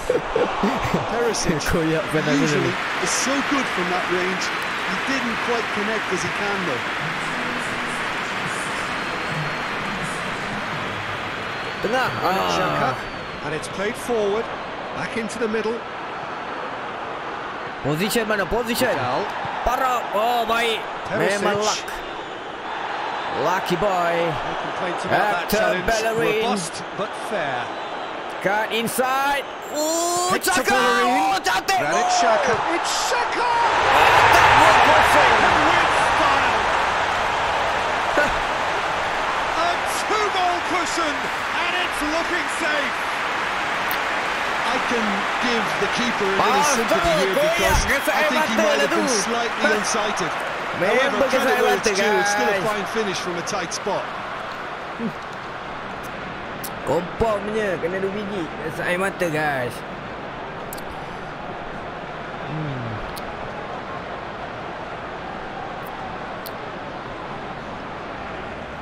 Perisic Koyak benar usually is so good from that range. He didn't quite connect as he can though. Tengah. Ah. And it's played forward. Back into the middle. Position mana? Position. Dal. Parah. Oh, baik. Perisic. Memang luck. Lucky boy. No complaints about that challenge. Bellerin. Robust but fair. Cut inside. Oh, Hector Chaka. Bellerin. Oh, cantik. Granit Oh. Xhaka. It's Xhaka! Buat kosong. With style. A two-goal cushion, and it's looking safe. I can give the keeper a little sympathy here because I think he might have been slightly unsighted. Member ke saya credit where it's due, it's still a fine finish from a tight spot. Kompomnya kena dua biji. Saya mata guys. Hmm.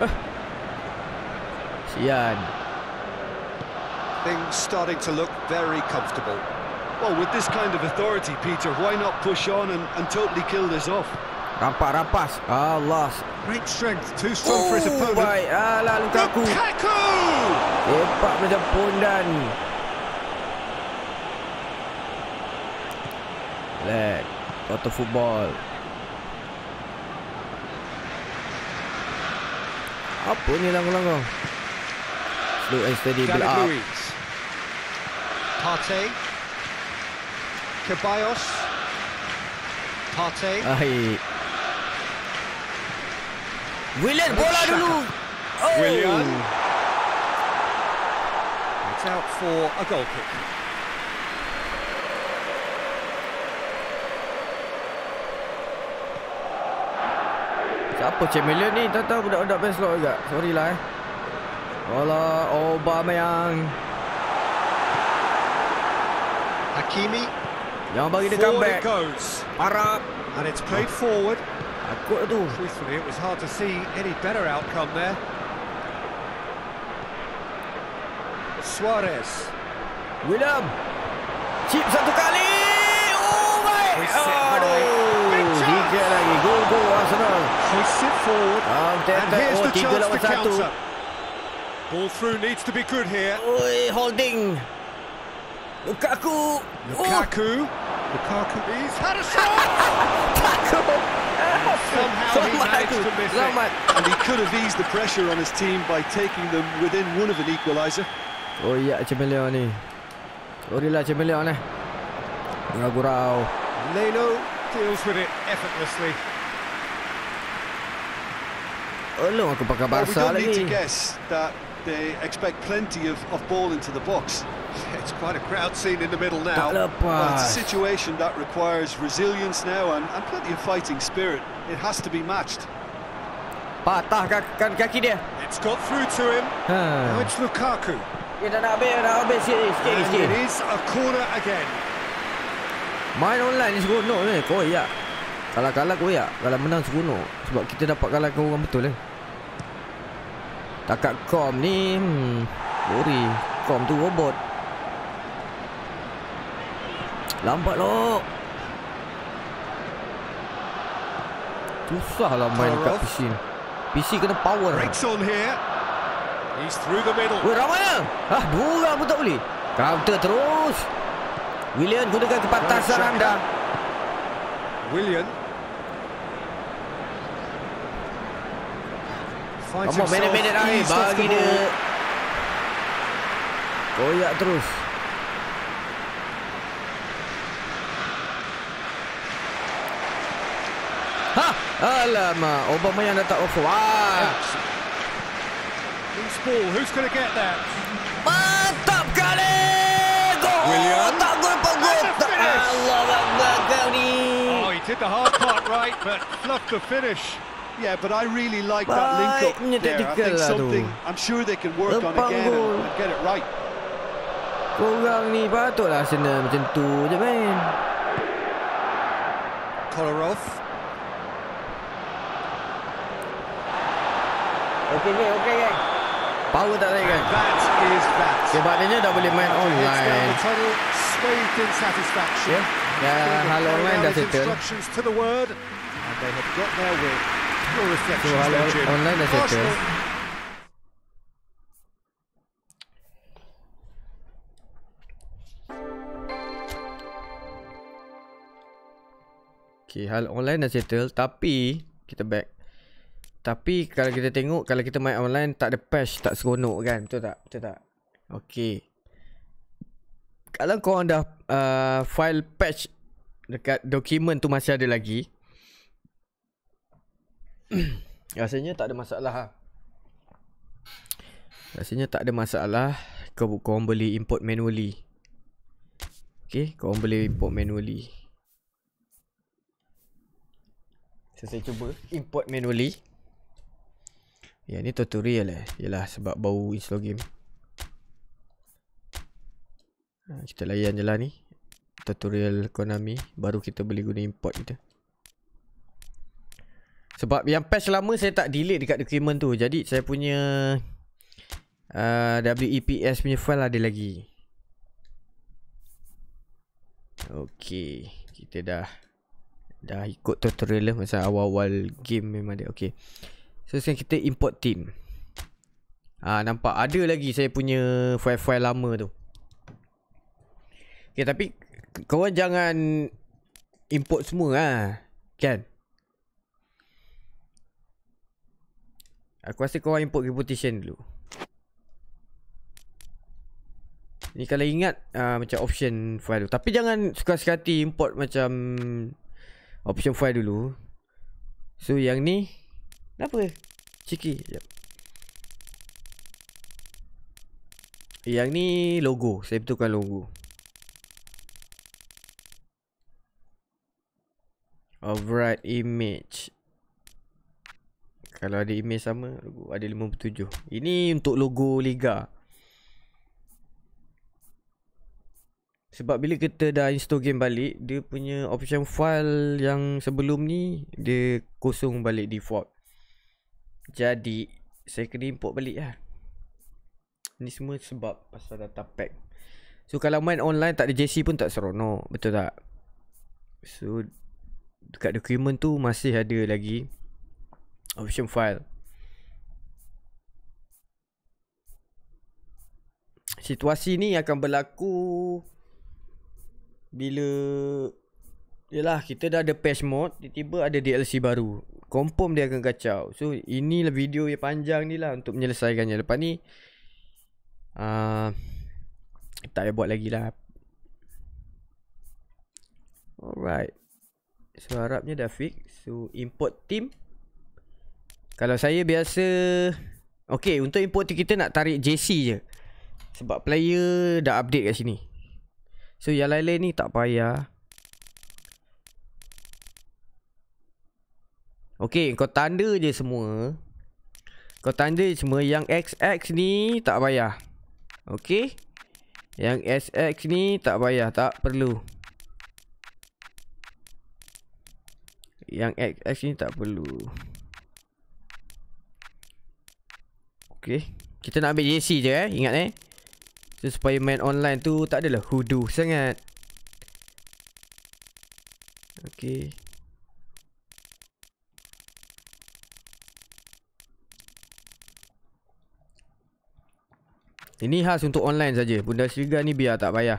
Ah. Sian. Things starting to look very comfortable. Well, with this kind of authority, Peter, why not push on and, and totally kill this off? Rampak rampas. Allah. Great strength, too strong for his Oh, opponent. baik. Alah Lukaku. Lukaku! Sepak macam pondan. Leg. Total football. Apa ni langkah-langkah? Slow and steady build up. Partey. Ceballos. Partey. Baik. Willian bola Shaka. dulu. Oh. Willian. It's out for a goal kick. Siapa Chameleon ni? Tak tahu budak-budak best slot juga. Sorry lah eh. Alah, Aubameyang. Hakimi. Yang bagi dia comeback. Harap. And it's played forward. Tu. Truthfully, it was hard to see any better outcome there. Suarez. William. Chip satu kali. Oh, high. Aduh. Tiga lagi. Gol, gol Arsenal. Hoists forward. And here's the chance to counter. Ball through needs to be good here. Oi, holding. Lukaku. Oh. Lukaku. Lukaku. He's had a shot. Somehow he managed to miss it. Selamat. And he could have eased the pressure on his team by taking them within one of an equaliser. Oh iya Chameleon ni. Sorry lah Chameleon eh. Gurau-gurau. Leno deals with it effortlessly. Belum aku pakai Well, we Barca don't need to lagi. guess that they expect plenty of, of ball into the box. It's quite a crowd scene in the middle now. Well, it's a situation that requires resilience now and, and plenty of fighting spirit. It has to be matched. Patah kaki, kaki dia. It's got through to him. Now it's Lukaku. Dia nak habis, dah habis sikit, sikit, And sikit. it is a corner again. Main online ni seronok ni. Koyak. Kalau kalah koyak. Kalau menang seronok. Sebab kita dapat kalahkan orang betul eh. Takat kom ni. Hmm. Bori. Kom tu robot. Lambat lo. Susah lah main dekat Kolarov. PC ni. PC kena power. Breaks on here. He's through the middle. Weh ramai lah. Ah, dua orang pun tak boleh. Counter terus. William gunakan kepantasan Shaka. anda. William. Kamu himself minit-minit akhir eased off bagi the dia. ball. Koyak terus. Ha! Alamak, Obama yang dah tak offer. Wah! Loose ball. Who's going to get that? Mantap kali! Gol! William. Tak gol gol? Tak- finish. Allah Akbar kau ni. Oh, he did the hard part right, but fluffed the finish. Yeah, but I really like that link up there. I think something I'm sure they can work on again and, and get it right. Korang ni patutlah Arsenal macam tu je main. Kolarov. Okey, okey, okey, okey. Power tak naik kan? That is that. Sebabnya dah boleh main Heads down online. the tunnel, in satisfaction. Field hal online dah settle. Instructions to the word, and they have got their win. So online Okay, hal online dah settle tapi kita back. Tapi kalau kita tengok kalau kita main online tak ada patch, tak seronok kan? Betul tak? Betul tak? Okay. Kalau kau dah uh, file patch dekat dokumen tu masih ada lagi. Rasanya tak ada masalah. Rasanya tak ada masalah. Kau kau boleh import manually. Okay, kau boleh import manually. So saya cuba import manually Ya ni tutorial eh Yalah sebab bau install game ha, Kita layan je lah ni Tutorial Konami Baru kita boleh guna import kita Sebab yang patch lama saya tak delete dekat dokumen tu Jadi saya punya uh, WEPS punya file ada lagi Okay Kita dah Dah ikut tutorial lah Masa awal-awal game memang ada Okay So sekarang kita import team Ah nampak ada lagi saya punya file-file lama tu. Okay tapi kau jangan import semua ah. Kan? Aku rasa kau import reputation dulu. Ni kalau ingat uh, macam option file. Tapi jangan suka-suka hati import macam option file dulu. So yang ni Kenapa? Ciki. Yep. Yang ni logo. Saya betulkan logo. Override image. Kalau ada image sama, logo ada 57. Ini untuk logo Liga. Sebab bila kita dah install game balik, dia punya option file yang sebelum ni, dia kosong balik default. Jadi, saya kena import balik lah. Ni semua sebab pasal data pack. So kalau main online tak ada JC pun tak seronok. Betul tak? So dekat dokumen tu masih ada lagi option file. Situasi ni akan berlaku bila Yalah kita dah ada patch mode Tiba-tiba ada DLC baru. Confirm dia akan kacau. So inilah video yang panjang ni lah Untuk menyelesaikannya. Lepas ni uh, Tak payah buat lagi lah. Alright. So harapnya dah fix. So import team Kalau saya biasa Okay untuk import team kita nak tarik JC je. Sebab player dah update kat sini. So yang lain-lain ni tak payah. Okay kau tanda je semua. Kau tanda je semua. Yang XX ni tak payah. Okay Yang SX ni tak payah Tak perlu. Yang XX ni tak perlu Okay Kita nak ambil JC je eh Ingat eh so, Supaya main online tu Tak adalah hudu sangat Okay Ini khas untuk online saja. Bundesliga ni biar tak payah.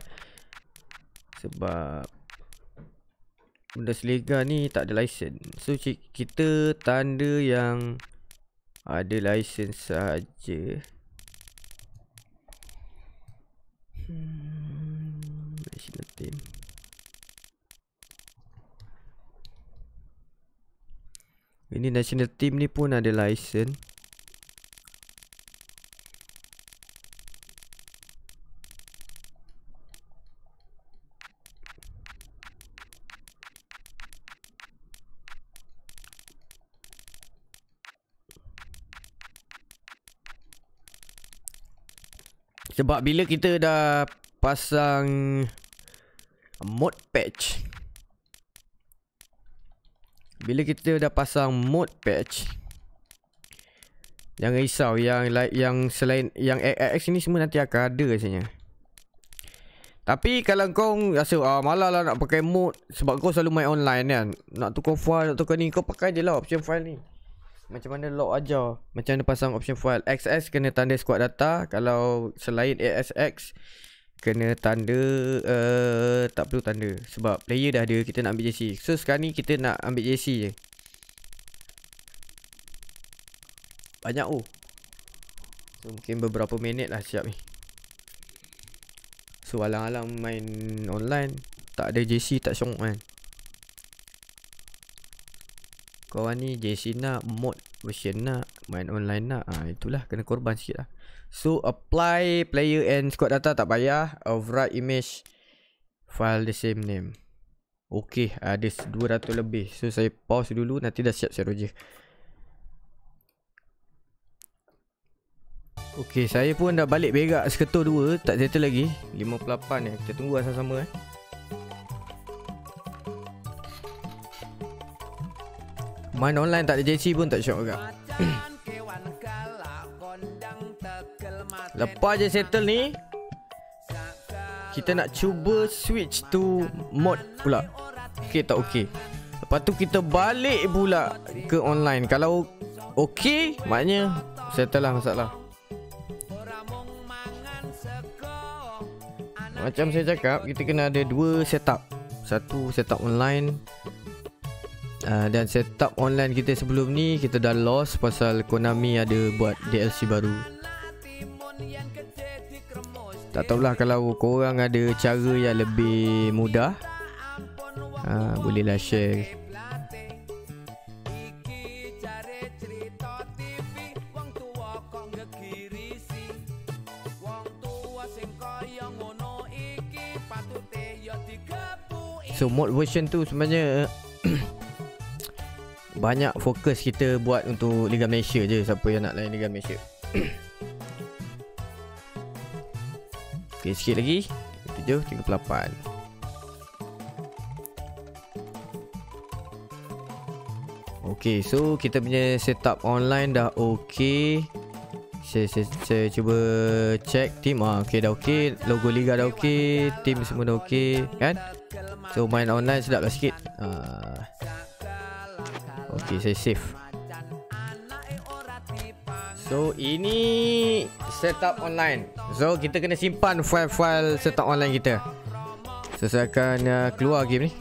Sebab Bundesliga ni tak ada license. So kita tanda yang ada license saja. Hmm, national team. Ini national team ni pun ada license. Sebab bila kita dah pasang mod patch Bila kita dah pasang mod patch Jangan risau yang yang selain yang AX ni semua nanti akan ada rasanya. Tapi kalau kau rasa ah malah lah nak pakai mod sebab kau selalu main online kan. Nak tukar file, nak tukar ni kau pakai je lah option file ni. Macam mana log aja Macam mana pasang option file XS kena tanda squad data. Kalau selain ASX Kena tanda uh, Tak perlu tanda Sebab player dah ada Kita nak ambil JC So sekarang ni kita nak ambil JC je. Banyak oh. So mungkin beberapa minit lah siap ni. So alang-alang main online Tak ada JC tak syong kan Kawan ni JC nak Mod version nak Main online nak ha, Itulah kena korban sikit lah So apply Player and squad data tak payah Override image File the same name Okey, ada 200 lebih. So saya pause dulu nanti dah siap saya Roger. Okey, saya pun dah balik berak seketul dua, tak settle lagi. 58 ni. Kita tunggu sama-sama eh. Main online tak ada JC pun tak syok agak. Lepas je settle ni, kita nak cuba switch to mod pula. Okey tak okey. Lepas tu kita balik pula ke online. Kalau okey, maknanya settle lah masalah. Macam saya cakap, kita kena ada dua setup. Satu setup online uh, dan setup online kita sebelum ni kita dah lost pasal Konami ada buat DLC baru. Tak tahulah kalau korang ada cara yang lebih mudah uh, Bolehlah share So mod version tu sebenarnya Banyak fokus kita buat untuk Liga Malaysia je. Siapa yang nak lain Liga Malaysia? Okay sikit lagi. 7, 38 Okay so kita punya setup online dah okay saya, saya, saya cuba check team ah, Okay dah okay Logo Liga dah okay Team semua dah okay Kan? So main online sedap lah sikit. Uh, Okay saya save. So ini setup online. So kita kena simpan file-file setup online kita. So saya akan uh, keluar game ni.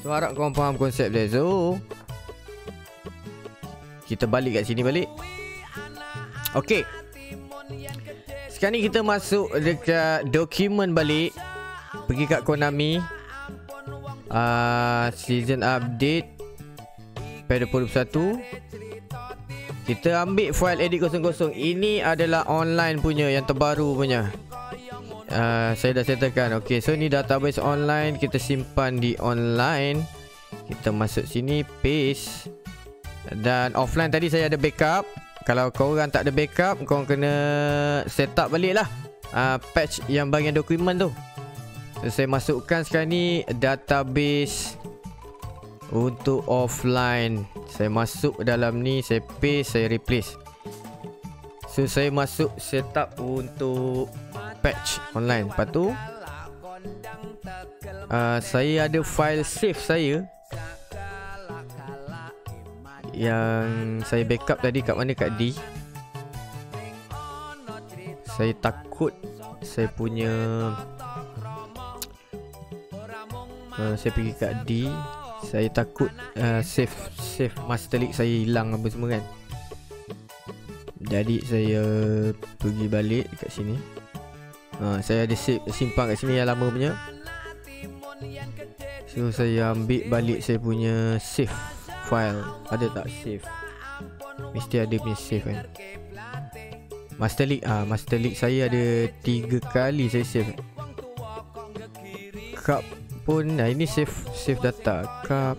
So harap korang faham konsep dia. So Kita balik kat sini balik. Okay sekarang ni kita masuk dekat dokumen balik. Pergi kat Konami. Uh, Season update Pada 21 Kita ambil file edit 00 Ini adalah online punya Yang terbaru punya. Uh, Saya dah settlekan Okay so ni database online. Kita simpan di online. Kita masuk sini Paste. Dan offline tadi saya ada backup kalau kau orang tak ada backup Kau kena set up balik lah. Uh, Patch yang bagian dokumen tu. So, Saya masukkan sekarang ni Database Untuk offline. Saya masuk dalam ni Saya paste Saya replace. So saya masuk setup untuk Patch online. Lepas tu uh, Saya ada file save saya yang saya backup tadi kat mana? Kat D. Saya takut Saya punya uh, Saya pergi kat D. Saya takut uh, Save Save Master League saya hilang apa semua kan? Jadi saya Pergi balik kat sini. Uh, Saya ada save, simpan kat sini yang lama punya. So saya ambil balik saya punya save file ada tak save? Mesti ada punya save kan? Master league ah master league saya ada 3 kali saya save. Cup pun nah ini save save data. Cup.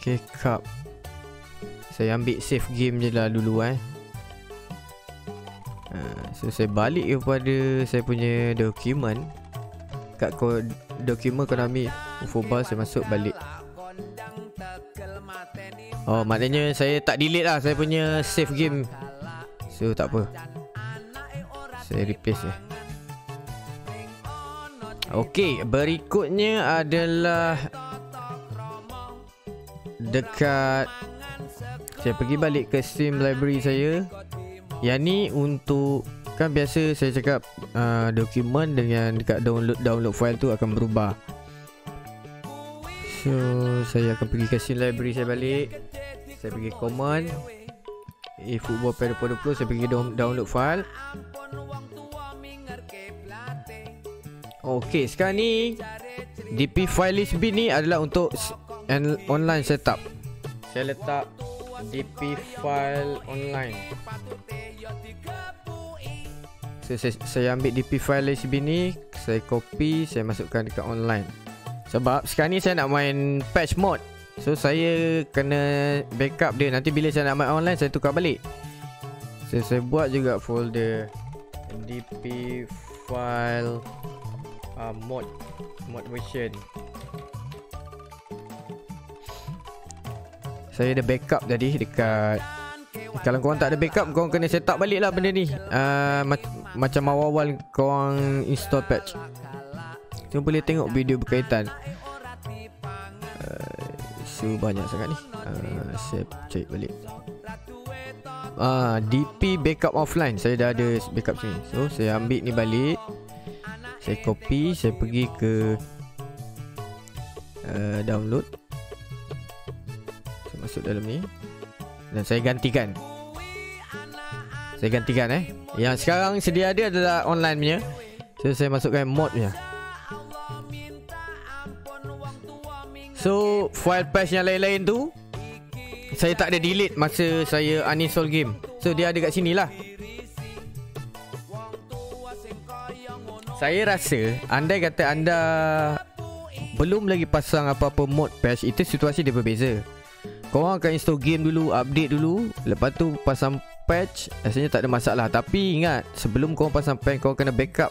Okay cup. Saya ambil save game je lah dulu eh So saya balik kepada saya punya dokumen Kat ko dokumen Konami UFO Ball saya masuk balik. Oh maknanya saya tak delete lah saya punya save game. So tak apa. Saya replace je. Okay berikutnya adalah Dekat Saya pergi balik ke Steam library saya Yang ni untuk Kan biasa saya cakap uh, Dokumen dengan dekat download download file tu akan berubah So saya akan pergi ke scene library saya balik Saya pergi command E football pada pada pro saya pergi download file Okay sekarang ni DP file list bin ni adalah untuk online setup. Saya letak DP file online. So, saya, saya ambil DP file bin ni, saya copy, saya masukkan dekat online. Sebab sekarang ni saya nak main patch mode. So saya kena backup dia Nanti bila saya nak main online Saya tukar balik So saya buat juga folder DP file uh, Mod Mod version Saya ada backup tadi Dekat Kalau korang tak ada backup Korang kena set up balik lah benda ni. Uh, ma- Macam awal-awal Korang install patch. So boleh tengok video berkaitan. Isu banyak sangat ni. Uh, Saya cek balik. Uh, DP backup offline. Saya dah ada backup sini. So saya ambil ni balik. Saya copy Saya pergi ke uh, Download. Saya masuk dalam ni Dan saya gantikan. Saya gantikan eh. Yang sekarang sedia ada adalah online punya. So saya masukkan mod punya. So file patch yang lain-lain tu Saya tak ada delete masa saya uninstall game. So dia ada kat sini lah. Saya rasa Andai kata anda Belum lagi pasang apa-apa mod patch Itu situasi dia berbeza Korang akan install game dulu Update dulu. Lepas tu pasang patch Rasanya tak ada masalah. Tapi ingat Sebelum korang pasang patch Korang kena backup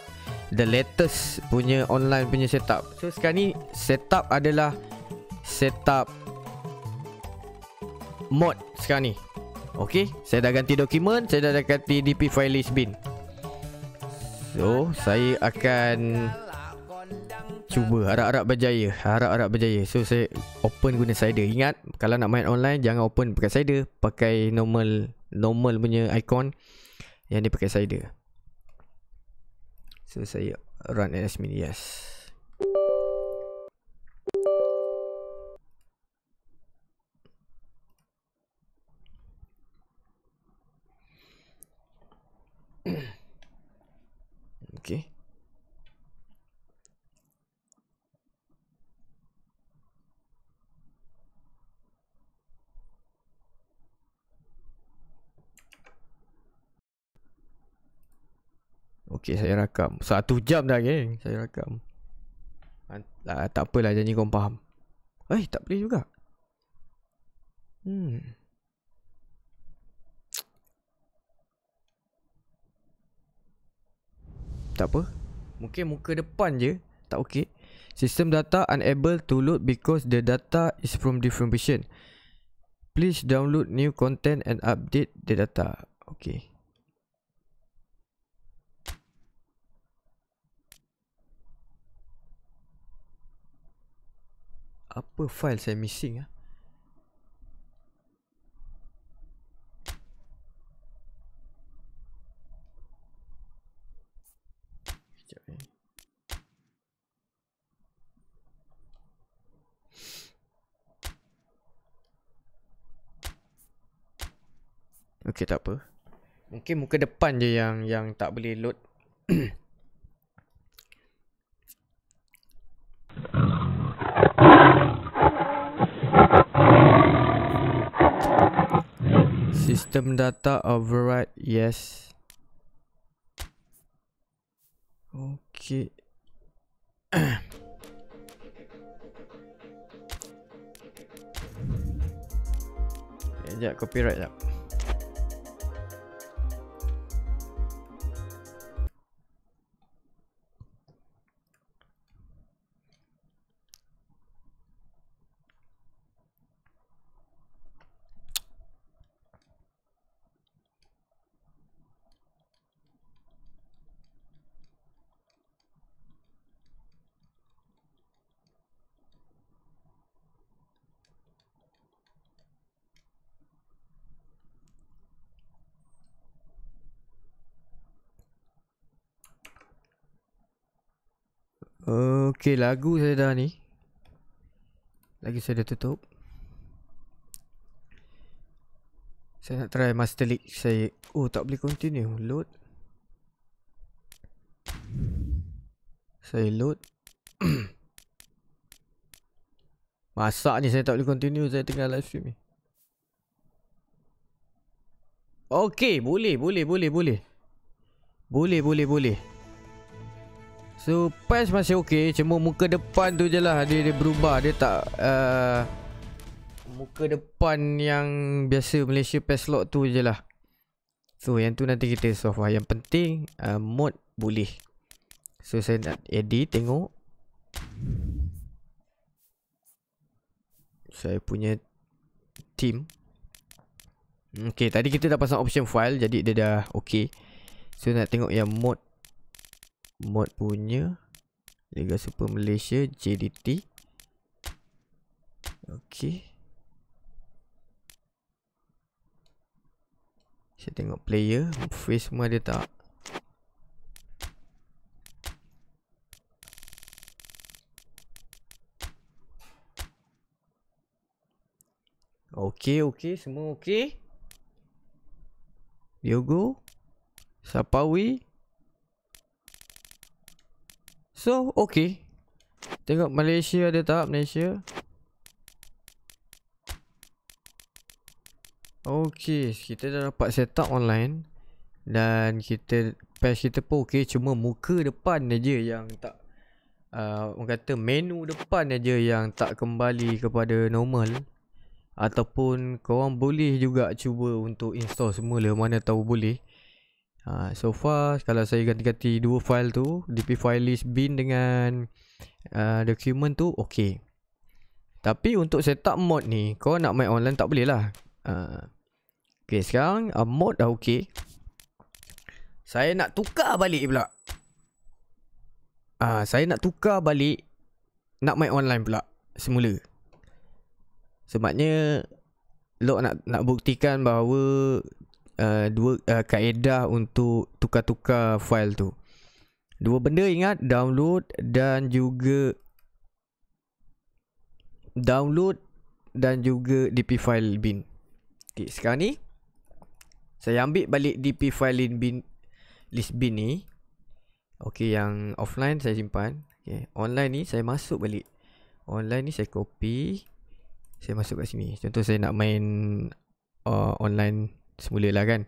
The latest punya online punya setup. So sekarang ni Setup adalah setup mod sekarang ni. Okay Saya dah ganti dokumen Saya dah ganti DP file list bin. So Saya akan Cuba Harap-harap berjaya Harap-harap berjaya. So saya Open guna Sider. Ingat Kalau nak main online Jangan open pakai Sider. Pakai normal Normal punya icon Yang ni pakai Sider. So saya Run as mini Yes. Okay. Okay, saya rakam. Satu jam dah, geng. Saya rakam. Lah, tak apalah, janji kau faham. Eh, tak boleh juga. Hmm. Tak apa Mungkin muka depan je Tak okey System data unable to load because the data is from different version. Please download new content and update the data. Okay. Apa file saya missing ah? Okey tak apa. Mungkin muka depan je yang yang tak boleh load. System data override yes. Okay. Sekejap copyright sekejap. Okey, lagu saya dah ni. Lagi saya dah tutup. Saya nak try master leak saya. Oh, tak boleh continue. Load. Saya load. Masak ni saya tak boleh continue Saya tengah live stream ni Okay boleh boleh boleh boleh Boleh boleh boleh So patch masih okay. Cuma muka depan tu je lah. Dia, dia berubah. Dia tak uh, Muka depan yang Biasa Malaysia patch lock tu je lah. So yang tu nanti kita solve lah. Yang penting uh, Mod boleh. So saya nak edit Tengok. Saya punya team. Okay tadi kita dah pasang option file. Jadi dia dah okay. So nak tengok yang mod Mod punya Liga Super Malaysia JDT Okay Saya tengok player Face semua dia tak Okey, okey, semua okey. Diogo. Sapawi. So, okey. Tengok Malaysia ada tak Malaysia? Okey, kita dah dapat setup online dan kita patch kita pun okey, cuma muka depan aja yang tak uh, orang kata menu depan aja yang tak kembali kepada normal. Ataupun korang boleh juga cuba untuk install semula mana tahu boleh ha, So far kalau saya ganti-ganti dua file tu DP file list bin dengan uh, document tu ok Tapi untuk setup mod ni kau nak main online tak boleh lah. Uh, Ok sekarang uh, mod dah ok Saya nak tukar balik pula. Uh, Saya nak tukar balik Nak main online pula Semula. Sebabnya Lok nak nak buktikan bahawa uh, dua uh, kaedah untuk tukar-tukar file tu. Dua benda ingat download dan juga download dan juga DP file bin. Okey, sekarang ni saya ambil balik DP file bin list bin ni. Okey, yang offline saya simpan. Okey, online ni saya masuk balik. Online ni saya copy saya masuk kat sini Contoh saya nak main uh, Online Semula lah kan?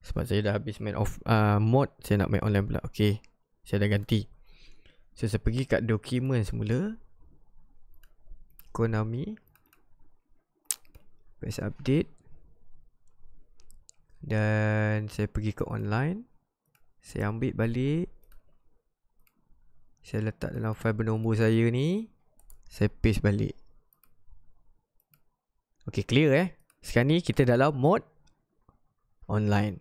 Sebab saya dah habis main off uh, Mod Saya nak main online pula. Okay Saya dah ganti. So saya pergi kat dokumen semula. Konami. Press update. Dan Saya pergi ke online. Saya ambil balik. Saya letak dalam file bernombor saya ni. Saya paste balik. Okay clear eh? Sekarang ni kita dalam mode Online.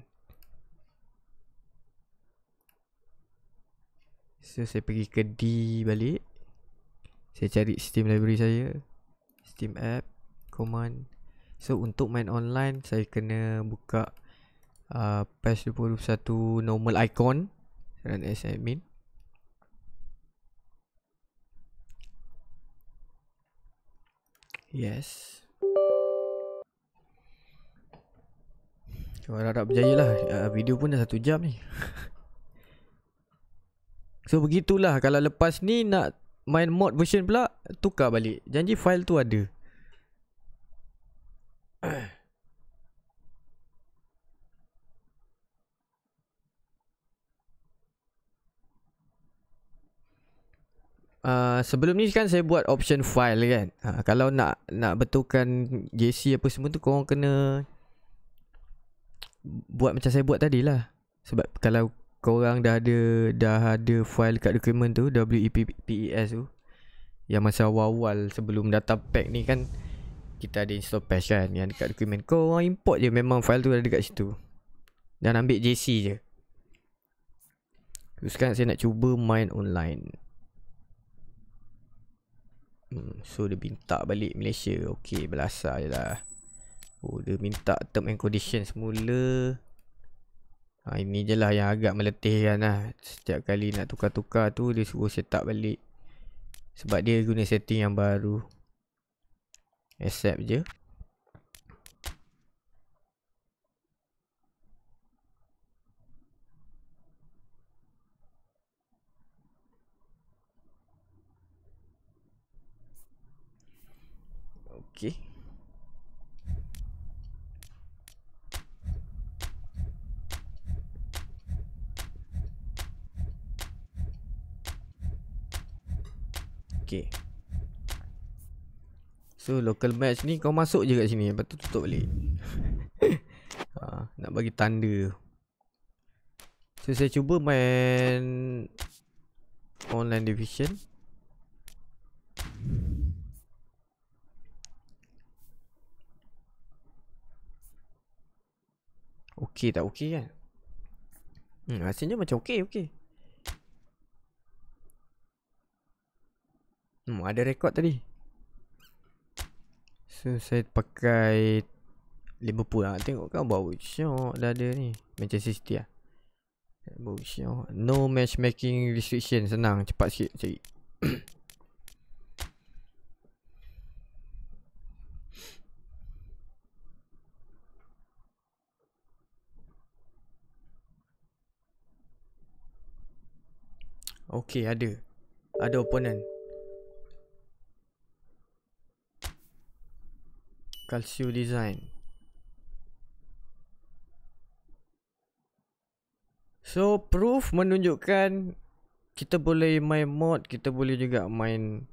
So saya pergi ke D balik. Saya cari Steam library saya. Steam app Command. So untuk main online Saya kena buka uh, PAS 21 normal icon. Run as admin. Yes Kalau harap berjaya lah. Uh, Video pun dah satu jam ni. So begitulah. Kalau lepas ni nak Main mod version pula Tukar balik. Janji file tu ada. Uh, sebelum ni kan saya buat option file kan. Uh, Kalau nak nak betulkan JC apa semua tu Korang kena buat macam saya buat tadi lah. Sebab kalau korang dah ada dah ada file kat dokumen tu WEPS tu Yang masa awal-awal sebelum data pack ni kan Kita ada install patch kan yang dekat dokumen Kau orang import je memang file tu ada dekat situ. Dan ambil JC je. Terus sekarang saya nak cuba main online. Hmm, So dia minta balik Malaysia. Okay belasah je lah Oh dia minta term and condition semula. Ha, Ini je lah yang agak meletihkan lah. Setiap kali nak tukar-tukar tu Dia suruh set up balik. Sebab dia guna setting yang baru. Accept je. Okay Okay So local match ni kau masuk je kat sini Lepas tu tutup balik. Ha, Nak bagi tanda. So saya cuba main Online division. Okay tak okay kan? Hmm rasanya macam okay okay Hmm, ada rekod tadi. So, saya pakai Liverpool lah. Tengok kan bau syok dah ada ni. Manchester City lah. Bau syok. No matchmaking restriction. Senang. Cepat sikit cari. Okay, ada. Ada opponent. Calcio Design So proof menunjukkan kita boleh main mod, kita boleh juga main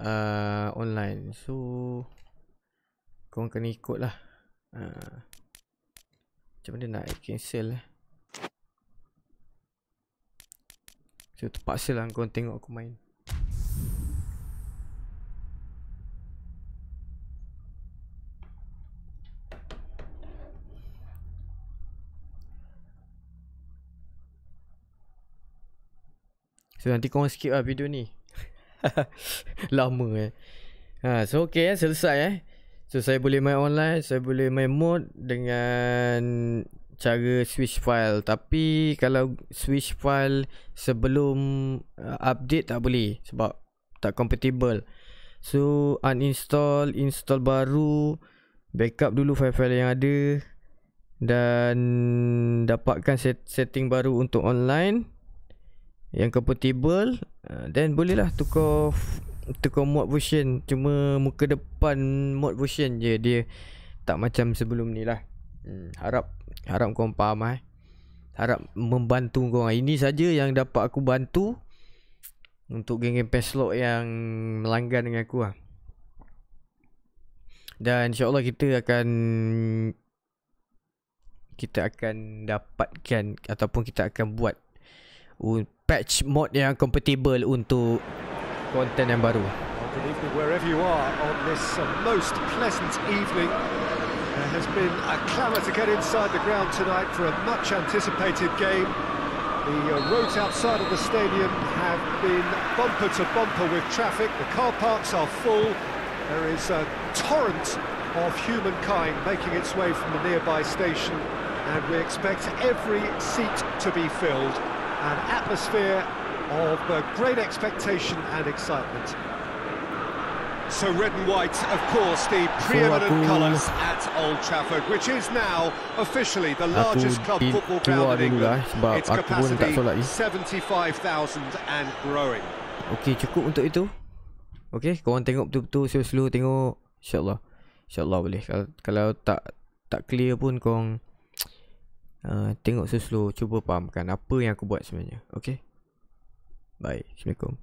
uh, online. So kau kena ikut lah. Uh, macam mana nak cancel lah. So terpaksa lah kau tengok aku main. So nanti korang skip lah video ni. Lama eh. Ha, So okay eh selesai eh. So saya boleh main online Saya boleh main mod Dengan Cara switch file. Tapi Kalau switch file Sebelum uh, Update tak boleh Sebab Tak compatible. So uninstall Install baru Backup dulu file-file yang ada Dan Dapatkan set, setting baru untuk online yang compatible uh, then bolehlah tukar tukar mod version. Cuma muka depan mod version je. Dia tak macam sebelum ni lah. Hmm, harap harap kau faham eh. Harap membantu kau ini saja yang dapat aku bantu untuk geng-geng peslok yang melanggar dengan aku lah. Dan insyaAllah kita akan kita akan dapatkan ataupun kita akan buat patch mod yang compatible untuk konten yang baru. Good evening wherever you are on this uh, most pleasant evening. There has been a clamour to get inside the ground tonight for a much anticipated game. The uh, roads outside of the stadium have been bumper to bumper with traffic. The car parks are full. There is a torrent of humankind making its way from the nearby station and we expect every seat to be filled an atmosphere of great expectation and excitement. So red and white, of course, the preeminent colours at Old Trafford, which is now officially the largest club football ground in England. Its capacity 75,000 and growing. Okay, cukup untuk itu. Okay, korang tengok betul-betul slow-slow tengok. InsyaAllah. InsyaAllah boleh. Kalau, kalau tak tak clear pun korang uh, tengok slow-slow cuba fahamkan apa yang aku buat sebenarnya. Okey? Bye assalamualaikum